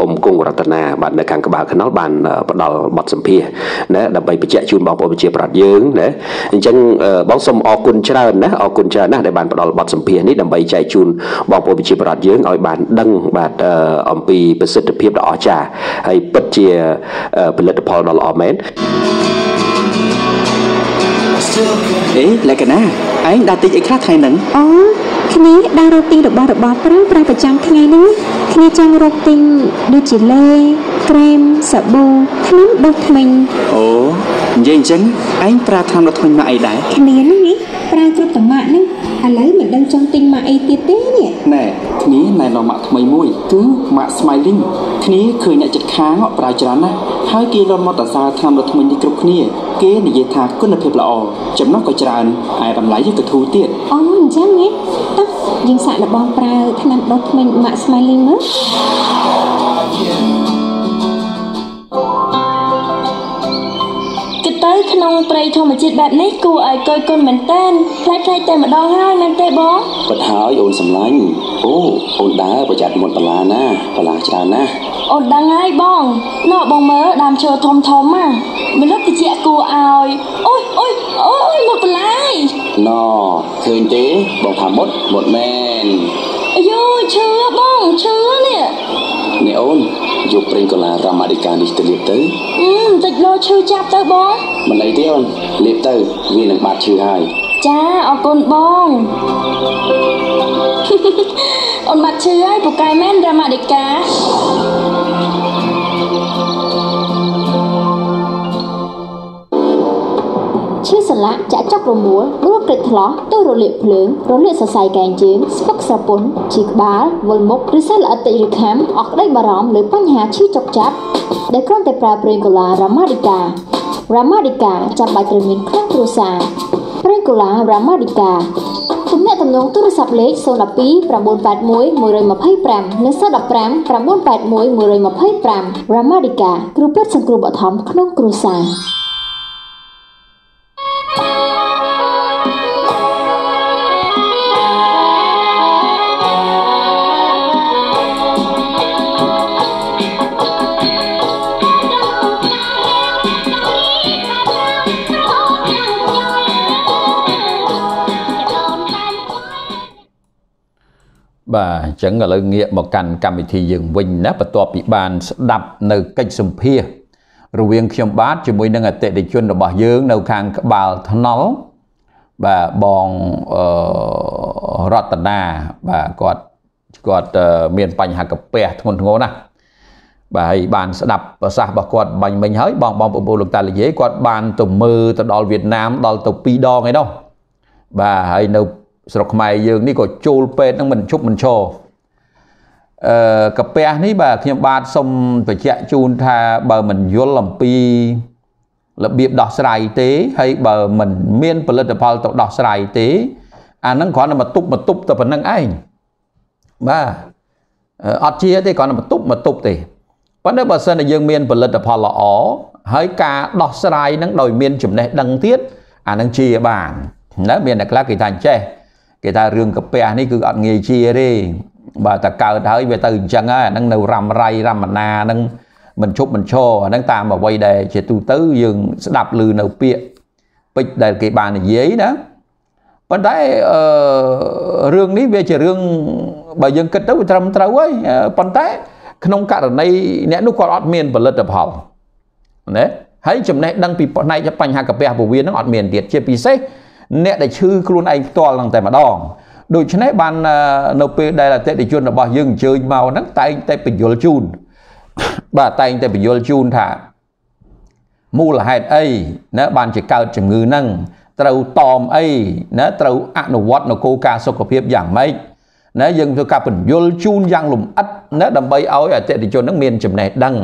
អ៊ំគង់រតនាបាទនៅខាងក្បាលខ្នល់បានអឺផ្ដល់បទសម្ភាសន៍ណាដើម្បីបញ្ជាក់ជូនបងប្អូនប្រជាប្រដ្ឋយើងណាអញ្ចឹងអឺបងសូមអរគុណច្រើនណាអរគុណច្រើនណាស់ដែលបានផ្ដល់បទសម្ភាសន៍នេះដើម្បីចែកជូនបងប្អូនប្រជាប្រដ្ឋយើងឲ្យបានដឹងបាទអឺអំពីប្រសិទ្ធភាពដ៏អស្ចារ្យហើយពិតជាអឺផលិតផលដ៏ល្អមែន អេលក្ខណៈឯងដើរតិចអីខ្លះថ្ងៃហ្នឹងអូគ្នាដើររកទិញរបស់របរប្រើប្រាស់ប្រចាំថ្ងៃហ្នឹងគ្នាចង់រកទិញដូចជាលេក្រែមសាប៊ូថ្នាំដុសធ្មេញអូនិយាយអញ្ចឹងឯងប្រើថ្នាំដុសធ្មេញមកអីដែរគ្នាហ្នឹងឯងប្រើគ្រប់តម៉ាក់ហ្នឹង ឥឡូវមិនដឹងចង់ទិញម៉ាក់អីទៀតទេនេះណែគ្នាណែនាំម៉ាក់ថ្មីមួយគឺម៉ាក់ Smiling គ្នាឃើញអ្នកចិត្តខាងអត់ប្រើច្រើនណាស់ហើយគេលន់មកតសារថ្នាំដុសធ្មេញនេះគ្រប់គ្នាគេនិយាយថាគុណភាពល្អចំណុះក៏ច្រើនឯតម្លៃក៏ធូរទៀតអូអញ្ចឹងហ៎តោះយើងសាកល្បងប្រើថ្នាំដុសធ្មេញម៉ាក់ Smiling មើល ក្នុងព្រៃធម្មជាតិបែបនេះគួរឲ្យកយគុណមែនតែនផ្លែផ្លែតែម្ដងហើយមែនទេបងពិតហើយអូនសម្លាញ់អូអូនដើរប្រយ័ត្នមុនបលាណាបលាច្រើនណាស់អូនដឹងហើយបងណ៎បងមើលដើមឈើធំធំណាមនុស្សតិចគួរឲ្យអូយអូយអូយមកបន្លាយណឃើញទេបងថាមុតមុតមែនអាយូឈឺបងឈឺនេះ នេះអូនយកប្រេងកូឡារ៉ាម៉ាឌីកានេះទៅលាបទៅអឺបន្តិចលោឈឺចាប់ទៅបងមិនអីទេអូនលាបទៅវានឹងបាត់ឈឺហើយចាអរគុណបងអូនបាត់ឈឺហើយពូកែមែនរ៉ាម៉ាឌីកា សន្លាក់ចាក់ចុករមួលដួលព្រិចថ្លោះទៅរលាកភ្លើងរលាកសរសៃកែងជើងស្ពឹកស្រពន់ជីក្បាលវិលមុខឬសែនល្អិតតិចឬខាំអស់ក្តីបារម្ភលើបញ្ហាឈឺចុកចាប់ដែលគ្រាន់តែប្រើប្រេងកូឡារ៉ាម៉ាឌីការ៉ាម៉ាឌីកាចាំបាច់ត្រូវមានក្នុងគ្រួសារប្រេងកូឡារ៉ាម៉ាឌីកាទំនាក់ទំនងទូរស័ព្ទលេខ012 981 125និង015 981 125រ៉ាម៉ាឌីកាគ្រូពេទ្យសង្គ្រោះបឋមក្នុងគ្រួសារ បាទអញ្ចឹងឥឡូវងាកមកកាន់កម្មវិធីយើងវិញណាបន្ទាប់ពីបានស្ដាប់នៅកិច្ចសម្ភាសរវាងខ្ញុំបាទជាមួយនឹងអតិថិជនរបស់យើងនៅខាងក្បាលថ្នល់បាទបងអឺរតនាបាទគាត់គាត់មានបញ្ហាកាពះធ្ងន់ធ្ងរណាស់បាទហើយបានស្ដាប់ប្រសាសន៍របស់គាត់បាញ់មិញហើយបងបងប្អូនលោកតាលីយេគាត់បានទៅមើលទៅដល់វៀតណាមដល់ទៅ2ដងឯនោះបាទហើយនៅ ស្រុកខ្មែរយើងនេះក៏ចូលពេទ្យនឹងមិនឈប់មិនឈរអឺកាពះនេះបាទខ្ញុំបាទសូមបញ្ជាក់ជូនថាបើមិនយល់អំពីរបៀបដោះស្រាយទេហើយបើមិនមានផលិតផលទៅដោះស្រាយទេអាហ្នឹងគ្រាន់តែមកទប់មកទប់តែប៉ុណ្្នឹងឯងបាទអត់ជាទេគ្រាន់តែមកទប់មកទប់ទេប៉ុន្តែបើសិនជាយើងមានផលិតផលល្អហើយការដោះស្រាយនឹងដោយមានចំណេះដឹងទៀតអានឹងជាបានណាមានអ្នកខ្លះគេថាអញ្ចេះ គេថារឿងកាពះនេះគឺអត់ងាយជាទេបើតែកើតហើយវាទៅអញ្ចឹងហើយអានឹងនៅរ៉ាំរៃរ៉ាំណានឹងមិនឈប់មិនឈរអានឹងតាមអ្វីដែលជាទូទៅយើងស្ដាប់ឮនៅពាក្យពេចដែលគេបាននិយាយណាប៉ុន្តែអឺរឿងនេះវាជារឿងបើយើងគិតទៅវាត្រឹមត្រូវហើយប៉ុន្តែ ក្នុងករណីអ្នកនោះគាត់អត់មានផលិតផលណាហើយចំណេះដឹងពីផ្នែកបញ្ហាកាពះពោះវៀនហ្នឹងអត់មានទៀតជាពិសេស អ្នកដែលឈឺខ្លួនឯងផ្ទាល់ហ្នឹងតែម្ដងដូច្នេះបាននៅពេលដែលអតិថិជនរបស់យើងអញ្ជើញមកហ្នឹងតែងតែបញ្យល់ជូនបាទតែងតែបញ្យល់ជូនថាមូលហេតុអីណាបានជាកើតជំងឺហ្នឹងត្រូវតមអីណាត្រូវអនុវត្តនៅគោលការណ៍សុខភាពយ៉ាងម៉េចណាយើងធ្វើការបញ្យល់ជូនយ៉ាងលម្អិតណាដើម្បីឲ្យអតិថិជននឹងមានចំណេះដឹង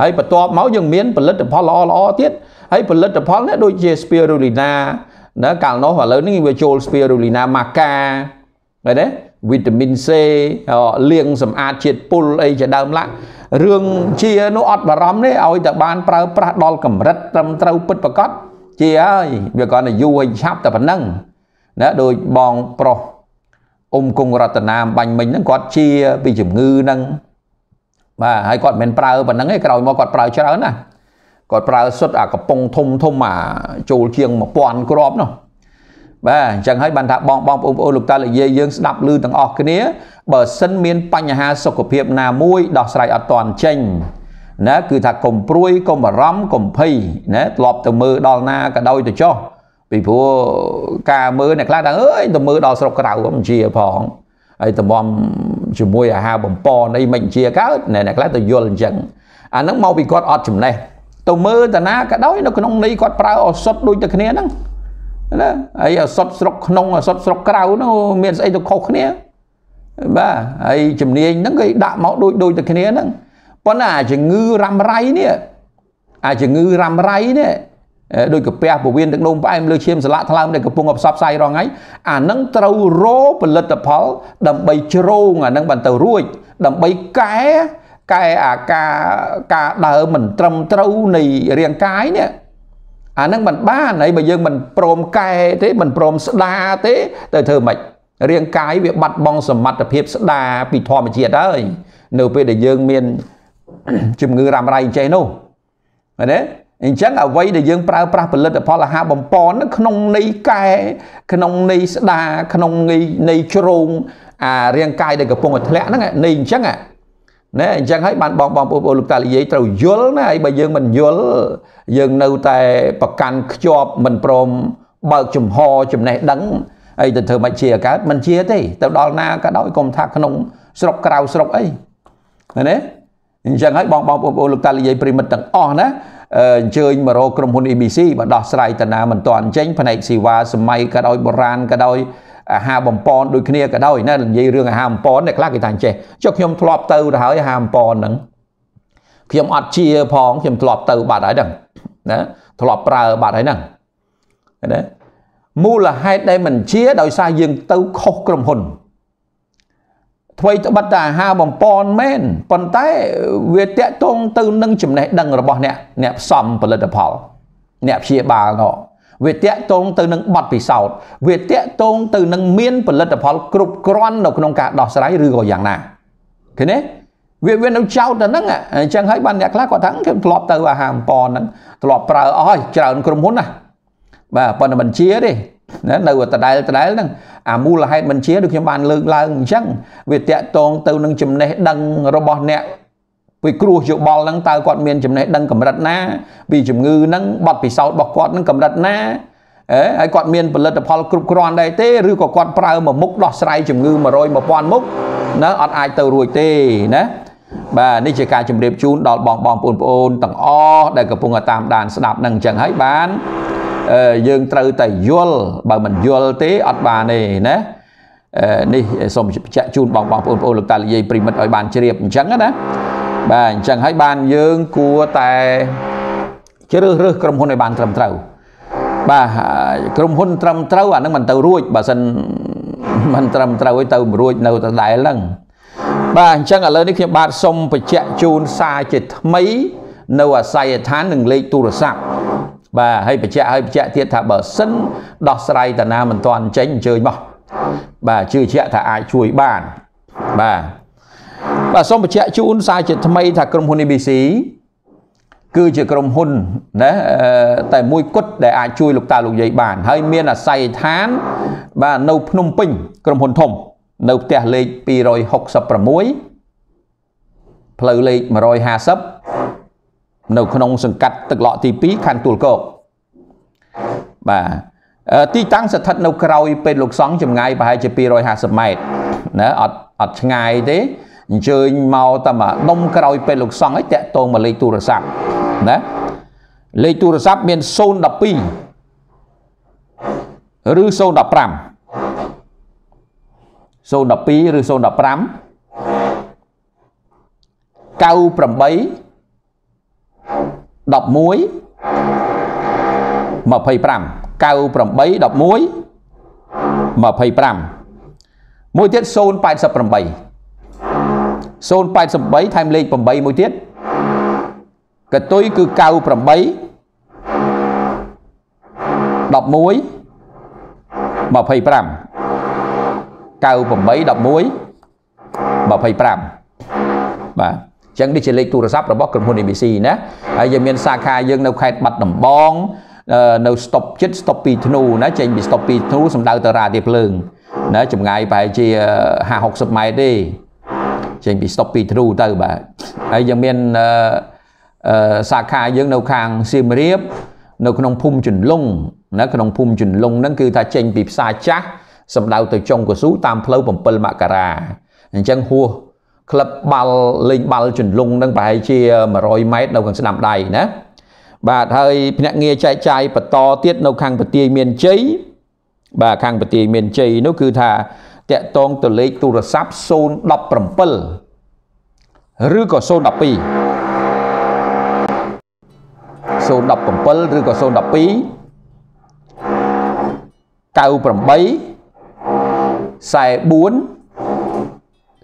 ហើយបន្ទាប់មកយើងមានផលិតផលល្អល្អទៀតហើយផលិតផលនេះដូចជា spirulina ណាកាលនោះឥឡូវនេះវាចូល spirulina maca ឃើញទេវីតាមីន C លាងសម្អាតជាតិពុលអីជាដើមឡារឿងជានោះអត់បារម្ភទេឲ្យតែបានប្រើប្រាស់ដល់កម្រិតត្រឹមត្រូវពិតប្រាកដជាហើយវាគ្រាន់តែយូរឲ្យឆាប់តែប៉ុណ្ណឹងណាដោយបងប្រុសអ៊ុំគង់រតនាបាញ់មិញហ្នឹងគាត់ជាពីជំងឺហ្នឹងបាទហើយគាត់មិនមែនប្រើប៉ុណ្្នឹងទេក្រោយមកគាត់ប្រើច្រើនណា គាត់ប្រើសុទ្ធអាកំប៉ុងធំធំអាចូលជាង1000គ្រាប់នោះបាទអញ្ចឹងហើយបានថាបងបងប្អូនលោកតាលោកយាយយើងស្ដាប់ឮទាំងអស់គ្នាបើសិនមានបញ្ហាសុខភាពណាមួយដោះស្រាយអត់ទាន់ចេញណាគឺថាកុំព្រួយកុំបារម្ភកុំភ័យណាធ្លាប់ទៅមើលដល់ណាក៏ដោយទៅចោះពីព្រោះការមើលអ្នកខ្លះថាអើយទៅមើលដល់ស្រុកក្រៅមិនជាផងហើយតំំជាមួយអាហារបំពន់អីមិនជាកើតអ្នកខ្លះទៅយល់អញ្ចឹងអាហ្នឹងមកពីគាត់អត់ចំណេះ ទៅមើលតាណាក៏ដោយនៅក្នុងនេះគាត់ប្រើឱសថដូចតែគ្នាហ្នឹងណាហើយឱសថស្រុកក្នុងឱសថស្រុកក្រៅនោះមានស្អីទៅខុសគ្នាបាទហើយជំនាញហ្នឹងគេដាក់មកដូចដូចតែគ្នាហ្នឹងប៉ុន្តែអាជំងឺរ៉ាំរ៉ៃនេះអាជំងឺរ៉ាំរ៉ៃនេះដូចកាពះពវៀនទឹកនោមផ្អែមលើឈាមសន្លាក់ថ្លើមដែលកំពុងផ្សព្វផ្សាយរងថ្ងៃអានឹងត្រូវរផលិតផល ដើម្បីជ្រងអានឹងបានទៅរួចដើម្បីកែ កែអាការការដើរមិនត្រឹមត្រូវនៃរាងកាយនេះអានឹងមិនបានហើយបើយើងមិនព្រមកែទេមិនព្រមស្ដារទេទៅធ្វើម៉េចរាងកាយវាបាត់បង់សមត្ថភាពស្ដារពីធម្មជាតិហើយនៅពេលដែលយើងមានជំងឺរ៉ាំរ៉ៃចេះនោះឃើញទេអញ្ចឹងអ្វីដែលយើងប្រើប្រាស់ផលិតផលអាហារបំពន់ក្នុងន័យកែក្នុងន័យស្ដារក្នុងន័យន័យជ្រងអារាងកាយដែលកំពុងតែធ្លាក់ហ្នឹងន័យអញ្ចឹង ណែអញ្ចឹងហើយបានបងបងប្អូនលោកតាលីយាយត្រូវយល់ណាហើយបើយើងមិនយល់យើងនៅតែប្រកាន់ខ្ជាប់មិនព្រមបើកចំហចំណេះដឹងហើយទៅធ្វើមិនជាកើតមិនជាទេទៅដល់ណាក៏ដោយកុំថាក្នុងស្រុកក្រៅស្រុកអីណាអញ្ចឹងហើយបងបងប្អូនលោកតាលីយាយប្រិមិត្តទាំងអស់ណាអញ្ជើញមករកក្រុមហ៊ុន ABC បើដោះស្រាយតាណាមិនទាន់ចេញផ្នែកសេវាសម័យក៏ដោយបុរាណក៏ដោយ អាហារបំពន់ដូចគ្នាក៏ដោយណានិយាយរឿងអាហារបំពន់អ្នកខ្លះគេថាអញ្ចេះចុះខ្ញុំធ្លាប់ទៅទៅហើយអាហារបំពន់ហ្នឹងខ្ញុំអត់ជាផងខ្ញុំធ្លាប់ទៅបាត់ហើយហ្នឹងណាធ្លាប់ប្រើបាត់ហើយហ្នឹងណាមូលហេតុដែលមិនជាដោយសារយើងទៅខុសក្រុមហ៊ុនថ្មីត្បិតតែអាហារបំពន់មែនប៉ុន្តែវាតាក់ទងទៅនឹងចំណេះដឹងរបស់អ្នកអ្នកផ្សំផលិតផល អ្នកព្យាបាលនោះ វាតាក់ទងទៅនឹងបទពិសោធន៍វាតាក់ទងទៅនឹងមានផលិតផលគ្រប់គ្រាន់នៅក្នុងការដោះស្រាយឬក៏យ៉ាងណាឃើញទេវាវានៅចោតតែហ្នឹងអញ្ចឹងហើយបានអ្នកខ្លះគាត់ថាខ្ញុំធ្លាប់ទៅអាហារបំពន់ហ្នឹងធ្លាប់ប្រើអស់ហើយច្រើនក្រុមហ៊ុនណាបាទប៉ុន្តែមិនជាទេណានៅដដែលដដែលហ្នឹងអាមូលហេតុមិនជាដូចខ្ញុំបានលើកឡើងអញ្ចឹងវាតាក់ទងទៅនឹងចំណេះដឹងរបស់អ្នក ពីគ្រោះយោបល់ហ្នឹងតើគាត់មានចំណេះដឹងកម្រិតណាពីជំងឺហ្នឹងបទពិសោធន៍របស់គាត់ហ្នឹងកម្រិតណាអេហើយគាត់មានផលិតផលគ្រប់គ្រាន់ដែរទេឬក៏គាត់ប្រើមួយមុខដោះស្រាយជំងឺ100 1000មុខណាអត់អាចទៅរួចទេណាបាទនេះជាការជម្រាបជូនដល់បងបងប្អូនប្អូនទាំងអស់ដែលកំពុងតាមដានស្ដាប់នឹងអញ្ចឹងហើយបានយើងត្រូវតែយល់បើមិនយល់ទេអត់បានទេណានេះសូមបញ្ជាក់ជូនបងបងប្អូនប្អូនលោកតាលីយាយប្រិមិត្តឲ្យបានជ្រាបអញ្ចឹងណា បាទអញ្ចឹងហើយបានយើងគួរតែជ្រើសរើសក្រុមហ៊ុនឲ្យបានត្រឹមត្រូវបាទក្រុមហ៊ុនត្រឹមត្រូវអានឹងមិនទៅរួចបើសិនមិនត្រឹមត្រូវឲ្យទៅមិនរួចនៅដដែលហ្នឹងបាទអញ្ចឹងឥឡូវនេះខ្ញុំបាទសូមបញ្ជាក់ជូនសារជាថ្មី នៅអាស័យដ្ឋាននិងលេខទូរស័ព្ទបាទហើយបញ្ជាក់ហើយបញ្ជាក់ទៀតថាបើសិនដោះស្រាយតាណាមិនទាន់ចេញអញ្ជើញមកបាទជឿជាក់ថាអាចជួយបានបាទ បាទសូមបញ្ជាក់ជូនសារជាថ្មីថាក្រុមហ៊ុន ABC គឺជាក្រុមហ៊ុនណាតែមួយគត់ដែលអាចជួយលោកតាលោកយាយបាន ហើយមានអាស័យដ្ឋាន បាទនៅភ្នំពេញក្រុមហ៊ុនធំ នៅផ្ទះលេខ266ផ្លូវលេខ150នៅក្នុងសង្កាត់ទឹកឡក់ទី2ខណ្ឌទួលគោកបាទទីតាំងស្ថិតនៅក្រោយពេទ្យលោកសង្ឃចម្ងាយប្រហែលជា250ម៉ែត្រណាអត់អត់ឆ្ងាយទេ អញ្ជើញមកតែមកដុំក្រោយពេទ្យលោកសង្ឃឲ្យតាក់ទងមកលេខទូរស័ព្ទណាលេខទូរស័ព្ទមាន012ឬ015 012ឬ015 98 11 25 98 11 25មួយទៀត088 088ថែមលេខ8មួយទៀតកតុយគឺ98 11 25 98 11 25បាទអញ្ចឹងនេះជាលេខទូរស័ព្ទរបស់ក្រុមហ៊ុន ABC ណាហើយយើងមានសាខាយើងនៅខេត្តបាត់ដំបងនៅស្តុបចិត្តស្តុបពីធ្នូណាចេញពីស្តុបពីធ្នូសំដៅទៅរ៉ាឌីភ្លើងណាចម្ងាយប្រហែលជា50 60ម៉ែត្រទេ ចេញពីស្តុបពីធ្នូទៅបាទហើយយើងមានសាខាយើងនៅខាងសៀមរាបនៅក្នុងភូមិជន្លង់ណាក្នុងភូមិជន្លង់ហ្នឹងគឺថាចេញពីផ្សារចាស់សំដៅទៅចុងកស៊ូតាមផ្លូវ7មករាអញ្ចឹងហួសក្លឹបបាល់លេងបាល់ជន្លង់នឹងប្រហែលជា100ម៉ែត្រនៅខាងស្ដាំដៃណាបាទហើយភ្នាក់ងារចែកចាយបន្តទៀតនៅខាងពទាយមានជ័យបាទខាងពទាយមានជ័យនោះគឺថា តាក់តងទៅលេខទូរស័ព្ទ017ឬក៏012 017ឬក៏012 98 44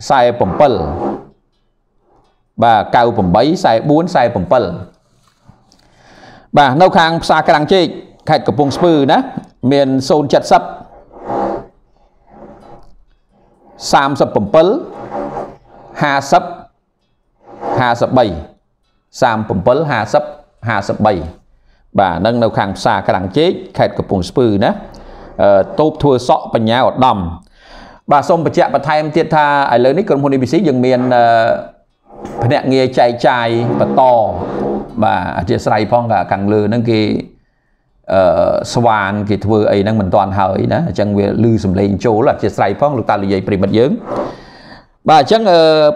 47បាទ98 44 47បាទនៅខាងផ្សារក្រាំងជែកខេត្តកំពង់ស្ពឺណាមាន070 37 50 53 37 50 53បាទនឹងនៅខាងផ្សារក្រាំងជែកខេត្តកំពង់ស្ពឺណាតូបធ្វើសក់បញ្ញាឧត្តមបាទសូមបញ្ជាក់បន្ថែមទៀតថាឥឡូវនេះក្រុមហ៊ុន ABC យើងមានភ្នាក់ងារចែកចាយបន្តបាទអធិស្ឋានផងខាងលើហ្នឹងគេ អឺស្វានគេធ្វើអីហ្នឹងមិនទាន់ហើយណាអញ្ចឹងវាលឺសំឡេងចូលអធិស្ឋានផងលោកតានិយាយប្រិមិត្តយើងបាទអញ្ចឹង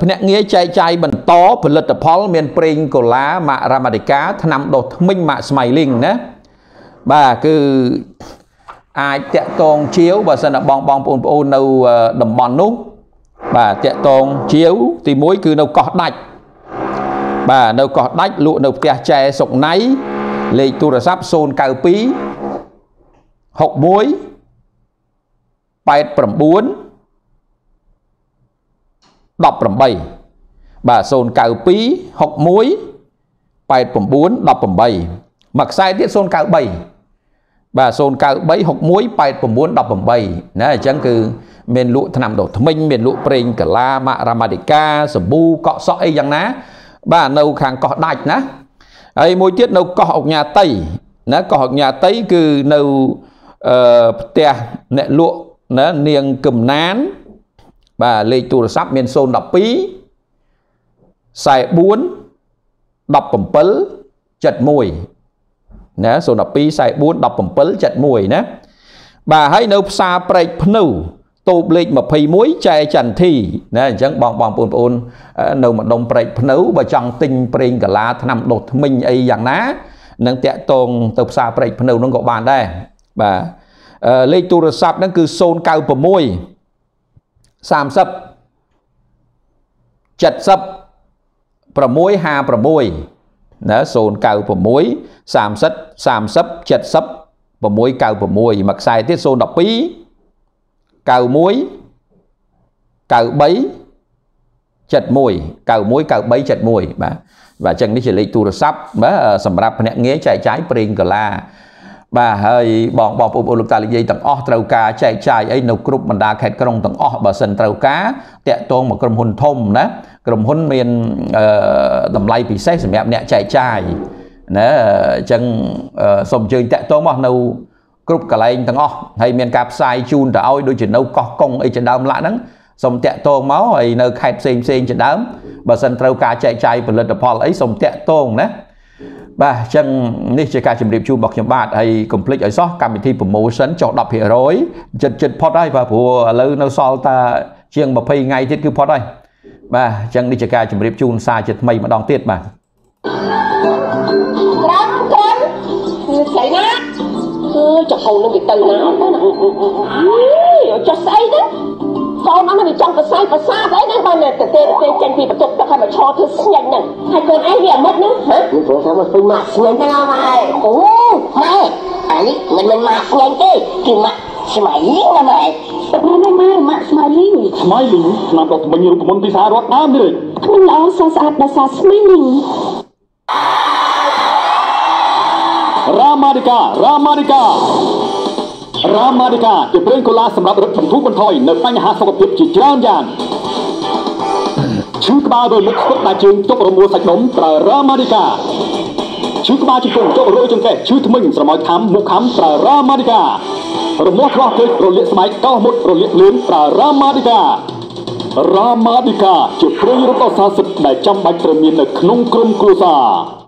ភ្នាក់ងារចែកចាយបន្តផលិតផល មានប្រេងកូឡាម៉ាក់រ៉ាម៉ាឌីកាថ្នាំដុសធ្មេញម៉ាក់ Smiling ណាបាទគឺអាចតាក់ទងជាវបើសិនបងបងប្អូនប្អូននៅតំបន់នោះបាទតាក់ទងជាវទី1គឺនៅកោះដាច់បាទនៅកោះដាច់លក់នៅផ្ទះចែសុកណៃ លេខទូរស័ព្ទ092 61 89 18បាទ092 61 89 18មួយខ្សែទៀត093បាទ093 61 89 18ណាអញ្ចឹងគឺមានលក់ថ្នាំដុសធ្មេញមានលក់ប្រេងកាឡាម៉ាក់រ៉ាម៉ាឌីកាសាប៊ូកក់សក់អីយ៉ាងណា បាទនៅខាងកោះដាច់ណា ហើយមួយទៀតនៅកោះអុកញ៉ាតីណាកោះអុកញ៉ាតីគឺនៅអឺផ្ទះអ្នកលក់ណានាងកំណាន បាទលេខទូរស័ព្ទមាន012 44 17 71ណា012 44 17 71ណាបាទហើយនៅផ្សារព្រែកភ្នៅ តូបលេខ21ចែចន្ទធីណាអញ្ចឹងបងបងប្អូនប្អូននៅម្ដុំព្រែកភ្នៅបើចង់ទិញប្រេងកាឡាថ្នាំដុសធ្មេញអីយ៉ាងណានឹងតាក់តងទៅផ្សារព្រែកភ្នៅនោះក៏បានដែរបាទលេខទូរស័ព្ទហ្នឹងគឺ096 30 70 656ណា096 30 30 70 696មួយខ្សែទៀត012 91 93 71 91 93 71បាទបាទអញ្ចឹងនេះជាលេខទូរស័ព្ទបាទសម្រាប់ភ្នាក់ងារចែកចាយប្រេងកាឡាបាទហើយបងបងប្អូនលោកតាលោកយាយទាំងអស់ត្រូវការចែកចាយអីនៅគ្រប់បណ្ដាខេត្តក្រុងទាំងអស់បើសិនត្រូវការតាក់ទងមកក្រុមហ៊ុនធំណាក្រុមហ៊ុនមានតម្លៃពិសេសសម្រាប់អ្នកចែកចាយណាអញ្ចឹងសូមអញ្ជើញតាក់ទងមកនៅ គ្រប់កន្លែងទាំងអស់ហើយមានការផ្សាយជូនទៅឲ្យដូចជានៅកោះកុងអីជាដើមឡាក់ហ្នឹងសូមតាក់ទងមកហើយនៅខេត្តផ្សេងផ្សេងជាដើមបើសិនត្រូវការចែកចាយផលិតផលអីសូមតាក់ទងណាបាទអញ្ចឹងនេះជាការជម្រាបជូនរបស់ខ្ញុំបាទហើយកុំភ្លេចឲ្យសោះកម្មវិធី promotion ចុះ10%ចិត្តចិត្តផុតហើយបាទព្រោះឥឡូវនៅសល់តាជាង20ថ្ងៃទៀតគឺផុតហើយបាទអញ្ចឹងនេះជាការជម្រាបជូនសារជាថ្មីម្ដងទៀតបាទក្រំក្រំគឺស្អីណា គឺចកូននឹងវាទៅណាទៅណាចុះស្អីទៅកូនអស់នឹងវាចង់ប្រស័យប្រសាអីហ្នឹងបើទៅទេទេចេញពីបន្ទប់ទឹកហើយមកឈរធ្វើស្ញាញ់ហ្នឹងហើយកូនឯងវាអាម៉ិតហ្នឹងហ៎ព្រោះថាមកពេញម៉ាក់ស្ញាញ់ទៅណាម៉ែអូម៉ែអានេះមិនមិនម៉ាក់ស្ញាញ់ទេគឺម៉ាក់ស្មៃលីងណាម៉ែតែម៉ែម៉ែម៉ាក់ស្មៃលីងស្មៃលីងឆ្នាំដល់ថ្មីរូបមន្តពីសហរដ្ឋអាមេរិកខ្លួនល្អសស្អាតដោយសារស្មៃលីង រ៉ាម៉ាឌីការ៉ាម៉ាឌីការ៉ាម៉ាឌីកាជាប្រេងកូឡាសម្រាប់រឹតបន្ធូរបន្ថយនៅបញ្ហាសុខភាពជាច្រើនយ៉ាងឈឺក្បាលរមុខស្ពឹកដាច់ជើងចុករមួលសាច់ដុំប្រើរ៉ាម៉ាឌីកាឈឺក្បាលជង្គង់ចុករយចង្កេះឈឺធ្មេញស្រមោចខាំមុខខាំប្រើរ៉ាម៉ាឌីការមាស់ខ្វះពេករលាកស្បែកកោសមុតរលាកភ្លើងប្រើរ៉ាម៉ាឌីការ៉ាម៉ាឌីកាជាប្រេងរឹតអសាសិទ្ធដែលចាំបាច់ត្រូវមាននៅក្នុងក្រុមគ្រួសារ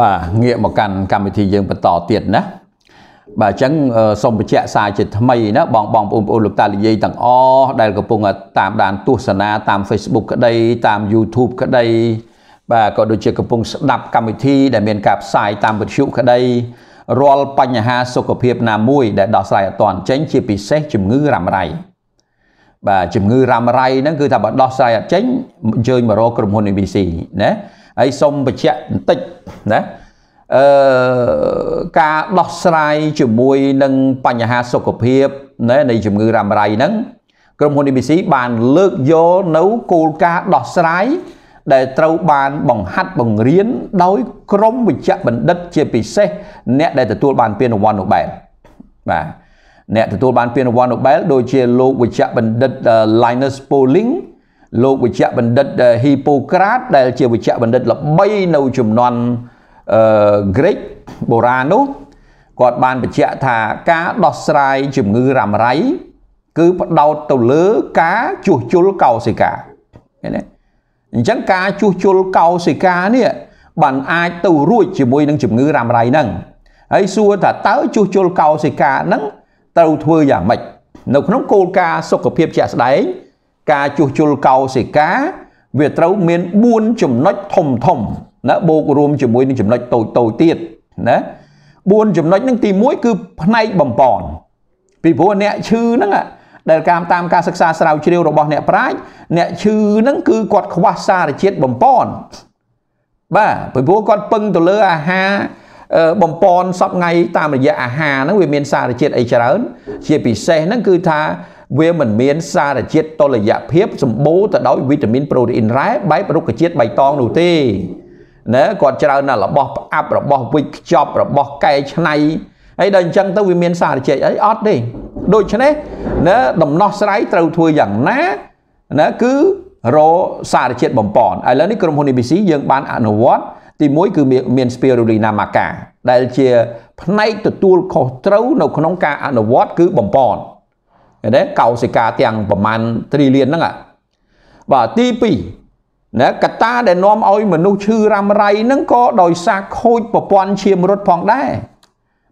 បាទងាកមកកាន់កម្មវិធីយើងបន្តទៀតណាបាទអញ្ចឹងសូមបញ្ជាក់សារជាថ្មីណាបងបងប្អូនប្អូនលោកតាលោកយាយទាំងអស់ដែលកំពុងតាមដានទស្សនាតាម Facebook ក្តីតាម YouTube ក្តីបាទក៏ដូចជាកំពុងស្ដាប់កម្មវិធីដែលមានការផ្សាយតាមវិទ្យុក្តីរាល់បញ្ហាសុខភាពណាមួយដែលដោះស្រាយអត់ទាន់ចេញជាពិសេសជំងឺរ៉ាំរ៉ៃបាទជំងឺរ៉ាំរ៉ៃហ្នឹងគឺថាបើដោះស្រាយអត់ចេញអញ្ជើញមករកក្រុមហ៊ុន ABC ណា ហើយសូមបញ្ជាក់បន្តិចណាអឺការដោះស្រាយជាមួយនឹងបញ្ហាសុខភាពណានៃជំងឺរ៉ាំរ៉ៃហ្នឹងក្រុមហ៊ុន ABC បានលើកយកនៅគោលការណ៍ដោះស្រាយដែលត្រូវបានបង្ហាត់បង្រៀនដោយក្រុមវិជ្ជបណ្ឌិតជាពិសេសអ្នកដែលទទួលបានពានរង្វាន់ Nobel បាទអ្នកទទួលបានពានរង្វាន់ Nobel ដូចជាលោកវិជ្ជបណ្ឌិត Linus Pauling លោកវិជ្ជបណ្ឌិត Hippocrates ដែលជាវិជ្ជបណ្ឌិតល្បីនៅចំនួនអឺ Greek បុរាណនោះគាត់បានបញ្ជាក់ថាការដោះស្រាយជំងឺរ៉ាំរ៉ៃគឺផ្ដោតទៅលើការជួសជុលកោសិកាឃើញទេអញ្ចឹងការជួសជុលកោសិកានេះបានអាចទៅរួចជាមួយនឹងជំងឺរ៉ាំរ៉ៃហ្នឹងហើយសួរថាតើជួសជុលកោសិកាហ្នឹងត្រូវធ្វើយ៉ាងម៉េចនៅក្នុងគោលការណ៍សុខភាពជាក់ស្ដែង ការជួសជុលកោសិកាវាត្រូវមាន4ចំណុចធំធំណាបូករួមជាមួយនឹងចំណុចតូចតូចទៀតណា4ចំណុចហ្នឹងទី1គឺផ្នែកបំពន់ពីព្រោះអ្នកឈឺហ្នឹងដែលការតាមការសិក្សាស្រាវជ្រាវរបស់អ្នកប្រាជ្ញអ្នកឈឺហ្នឹងគឺគាត់ខ្វះសារជាតិបំពន់បាទពីព្រោះគាត់ពឹងទៅលើអាហារបំពន់សពថ្ងៃតាមរយៈអាហារហ្នឹងវាមានសារជាតិអីច្រើន ជាពិសេសហ្នឹងគឺថា វាមិនមានសារជាតិតុល្យភាពសម្បូរទៅដោយវីតាមីនប្រូតេអ៊ីនរ៉ែបែបរុក្ខជាតិបៃតងនោះទេណាគាត់ច្រើនណាស់របស់ផ្អាប់របស់វិចខ្ចប់របស់កែច្នៃហើយដល់អញ្ចឹងទៅវាមានសារជែកអីអត់ទេដូច្នេះណាដំណោះស្រាយត្រូវធ្វើយ៉ាងណាណាគឺរសារជាតិបំពន់ឥឡូវនេះក្រុមហ៊ុន ABC យើងបានអនុវត្តទី1គឺមាន spirulina maca ដែលជាផ្នែកទទួលខុសត្រូវនៅក្នុងការអនុវត្តគឺបំពន់ ឃើញទេកោសិកាទាំងប្រមាណ trillion ហ្នឹងបាទទី2ណាកត្តាដែលនាំឲ្យមនុស្សឈឺរ៉ាំរ៉ៃហ្នឹងក៏ដោយសារខូចប្រព័ន្ធឈាមរត់ផងដែរ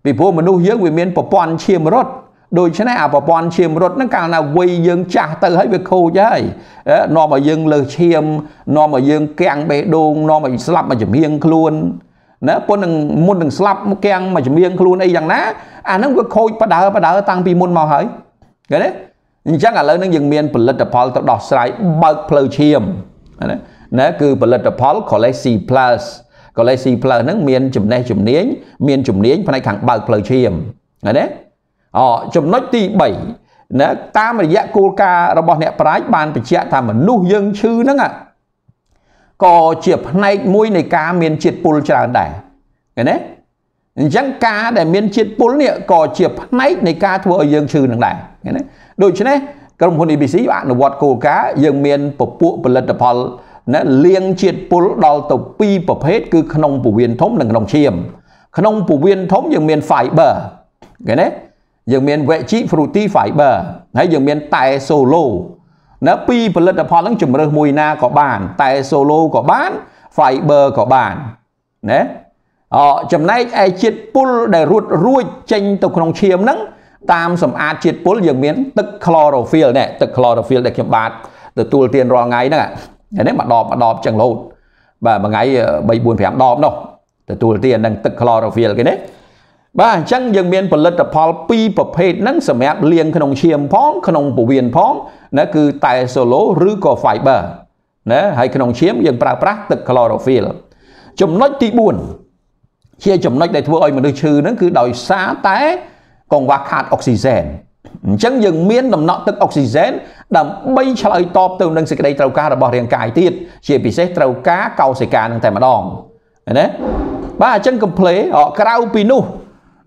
ពីព្រោះមនុស្សយើងវាមានប្រព័ន្ធឈាមរត់ដូច្នេះអាប្រព័ន្ធឈាមរត់ហ្នឹងកាលណាវ័យយើងចាស់ទៅហើយវាខូចហើយនាំឲ្យយើងលើសឈាមនាំឲ្យយើងកាំងបេះដូងនាំឲ្យស្លាប់មួយចំហៀងខ្លួនណាប៉ុន្តែមុននឹងស្លាប់កាំងមួយចំហៀងខ្លួនអីយ៉ាងណាអាហ្នឹងវាខូចបដើបដើតាំងពីមុនមកហើយ ឃើញទេអញ្ចឹងឥឡូវហ្នឹងយើងមានផលិតផលទៅដោះស្រាយបើកផ្លូវឈាមណាណាគឺផលិតផល Colesi Plus Colesi Plus ហ្នឹងមានចំណេះជំនាញមានជំនាញផ្នែកខាងបើកផ្លូវឈាមឃើញទេអចំណុចទី3ណាតាមរយៈគោលការណ៍របស់អ្នកប្រាជ្ញបានបញ្ជាក់ថាមនុស្សយើងឈឺហ្នឹងក៏ជាផ្នែកមួយនៃការមានជាតិពុលច្រើនដែរឃើញទេ អញ្ចឹងការដែលមានជាតិពុលនេះក៏ជាផ្នែកនៃការធ្វើឲ្យយើងឈឺនឹងដែរឃើញទេដូច្នេះក្រុមហ៊ុន ABC អនុវត្តគោលការណ៍យើងមានពពួកផលិតផលណាលាងជាតិពុលដល់ទៅ2ប្រភេទគឺក្នុងពោះវៀនធំនិងក្នុងឈាម ក្នុងពោះវៀនធំយើងមាន fiber ឃើញទេយើងមាន veggie fruity fiber ហើយយើងមានតែ solo ណាពីរផលិតផលហ្នឹងជំរើសមួយណាក៏បានតែ solo ក៏បាន fiber ក៏បានណាអ ចំណែកឯជាតិពុលដែលរត់រួចចេញទៅក្នុងឈាមហ្នឹងតាមសម្អាតជាតិពុលយើងមានទឹក chlorophyll នេះទឹក chlorophyll ដែលខ្ញុំបាទទទួលទានរាល់ថ្ងៃហ្នឹងនេះមួយដបមួយដបចឹងរហូតបាទមួយថ្ងៃ3 4 5ដបនោះទទួលទាននឹងទឹក chlorophyll គេនេះបាទអញ្ចឹងយើងមានផលិតផលពីរប្រភេទហ្នឹងសម្រាប់លាងក្នុងឈាមផងក្នុងពោះវៀនផងណាគឺតែ solo ឬក៏ fiber ណាហើយក្នុងឈាមយើងប្រើប្រាស់ទឹក chlorophyll ចំណុចទី4 ជាចំណុចដែលធ្វើឲ្យមនុស្សឈឺហ្នឹងគឺដោយសារតែកង្វះខាតអុកស៊ីហ្សែនអញ្ចឹងយើងមានដំណក់ទឹកអុកស៊ីហ្សែនដើម្បីឆ្លើយតបទៅនឹងសេចក្តីត្រូវការរបស់រាងកាយទៀតជាពិសេសត្រូវការកោសិកានឹងតែម្ដងណាបាទអញ្ចឹងកំ pl េក្រៅពីនោះ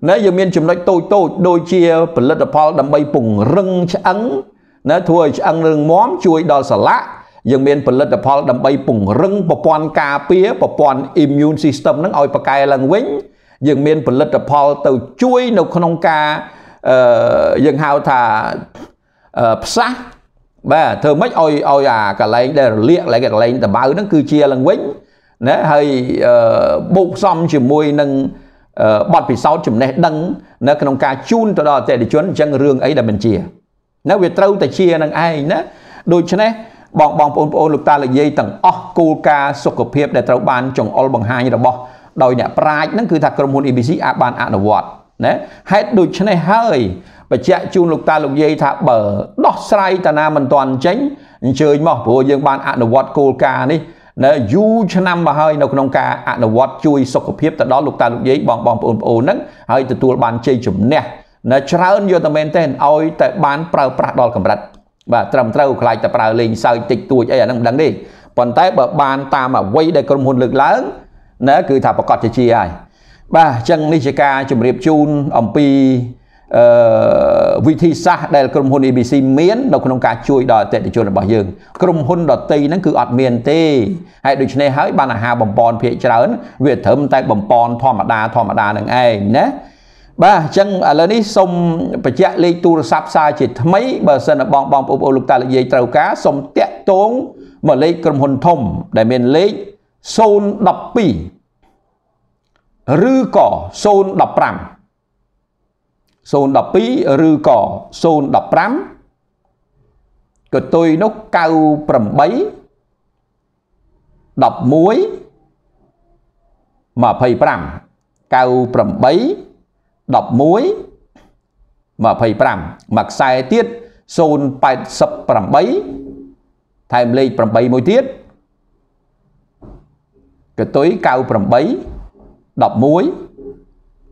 ណាយើងមានចំណុចតូចតូចដូចជាផលិតផលដើម្បីពង្រឹងឆ្អឹងណាធ្វើឲ្យឆ្អឹងរឹងមាំជួយដល់សន្លាក់ យើងមានផលិតផលដើម្បីពង្រឹងប្រព័ន្ធការពារប្រព័ន្ធ immune system ហ្នឹងឲ្យប្រកែឡើងវិញយើងមានផលិតផលទៅជួយនៅក្នុងការអឺយើងហៅថាផ្សះបាទធ្វើម៉េចឲ្យឲ្យអាកលែងដែលរលាកកលែងកលែងដបៅហ្នឹងគឺជាឡើងវិញណាហើយបូកផ្សំជាមួយនឹងបទពិសោធន៍ចំណេះដឹងនៅក្នុងការជូនទៅដល់អតិថិជនអញ្ចឹងរឿងអីដែលមិនជាណាវាត្រូវតែជានឹងឯងណាដូច្នេះ បងបងប្អូនប្អូនលោកតាលោកយាយទាំងអស់គោលការណ៍សុខភាពដែលត្រូវបានចង្អុលបង្ហាញរបស់ដោយអ្នកប្រាជ្ញហ្នឹងគឺថាក្រុមហ៊ុន ABC អាចបានអនុវត្តណាហេតុដូច្នេះហើយបញ្ជាក់ជូនលោកតាលោកយាយថាបើដោះស្រាយតាណាមិនទាន់ចេញអញ្ជើញមកព្រោះយើងបានអនុវត្តគោលការណ៍នេះនៅយូរឆ្នាំមកហើយនៅក្នុងការអនុវត្តជួយសុខភាពទៅដល់លោកតាលោកយាយបងបងប្អូនប្អូនហ្នឹងហើយទទួលបានជ័យជំនះនៅច្រើនយកតែមែនទេឲ្យតែបានប្រើប្រាស់ដល់កម្រិត បាទត្រឹមត្រូវខ្លាចតែប្រើលេងសើចតិចតួចអីអាហ្នឹងមិនដឹងទេប៉ុន្តែបើបានតាមអ្វីដែលក្រុមហ៊ុនលើកឡើងណាគឺថាប្រកាសជាជាហើយបាទអញ្ចឹងនេះជាការជម្រាបជូនអំពីអឺវិធីសាស្ត្រដែលក្រុមហ៊ុន ABC មាននៅក្នុងការជួយដល់អតិថិជនរបស់យើងក្រុមហ៊ុនដតីហ្នឹងគឺអត់មានទេហើយដូច្នេះហើយបានអាហារបំពន់ភាគច្រើន វាត្រឹមតែបំពន់ធម្មតាធម្មតានឹងឯងណា បាទអញ្ចឹងឥឡូវនេះសូមបញ្ជាក់លេខទូរស័ព្ទសារជាថ្មីបើសិនបងបងប្អូនលោកតាលោកយាយត្រូវការសូមតាក់ទងមកលេខក្រុមហ៊ុនធំ ដែលមានលេខ012ឬក៏015 012ឬក៏015កតុយនោះ98 11 25 98 11 25មួយខ្សែទៀត088ថែមលេខ8មួយទៀតកតុយ98 11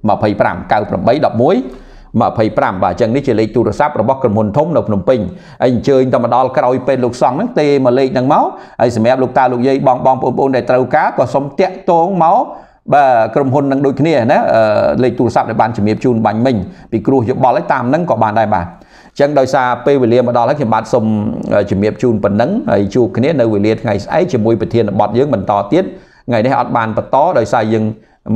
25 98 11 25បាទអញ្ចឹងនេះជាលេខទូរស័ព្ទរបស់ក្រុមហ៊ុនធំនៅភ្នំពេញហើយអញ្ជើញទៅមកដល់ក្រោយពេលលោកសង្ឃហ្នឹងទេមកលេខហ្នឹងមកហើយសម្រាប់លោកតាលោកយាយបងបងប្អូនៗដែលត្រូវការក៏សូមតាក់ទងមក បាទក្រុមហ៊ុននឹងដូចគ្នាណាអឺលេខទូរស័ព្ទដែលបានជំរាបជូនបាញ់មិញពីគ្រោះយោបល់ហើយតាមហ្នឹងក៏បានដែរបាទអញ្ចឹងដោយសារពេលវេលាមកដល់ហើយខ្ញុំបាទសូមជំរាបជូនប៉ុណ្ណឹងហើយជួបគ្នានៅវេលាថ្ងៃស្អែកជាមួយប្រធានបទយើងបន្តទៀតថ្ងៃនេះអត់បានបន្តដោយសារយើង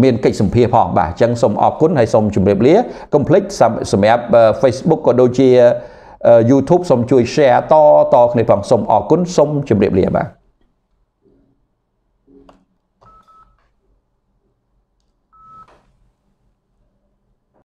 មានកិច្ចសម្ភារផងបាទអញ្ចឹងសូមអរគុណហើយសូមជម្រាបលាកុំភ្លេចសម្រាប់ Facebook ក៏ដូចជា YouTube សូមជួយ share តតគ្នាផងសូមអរគុណសូមជម្រាបលាបាទ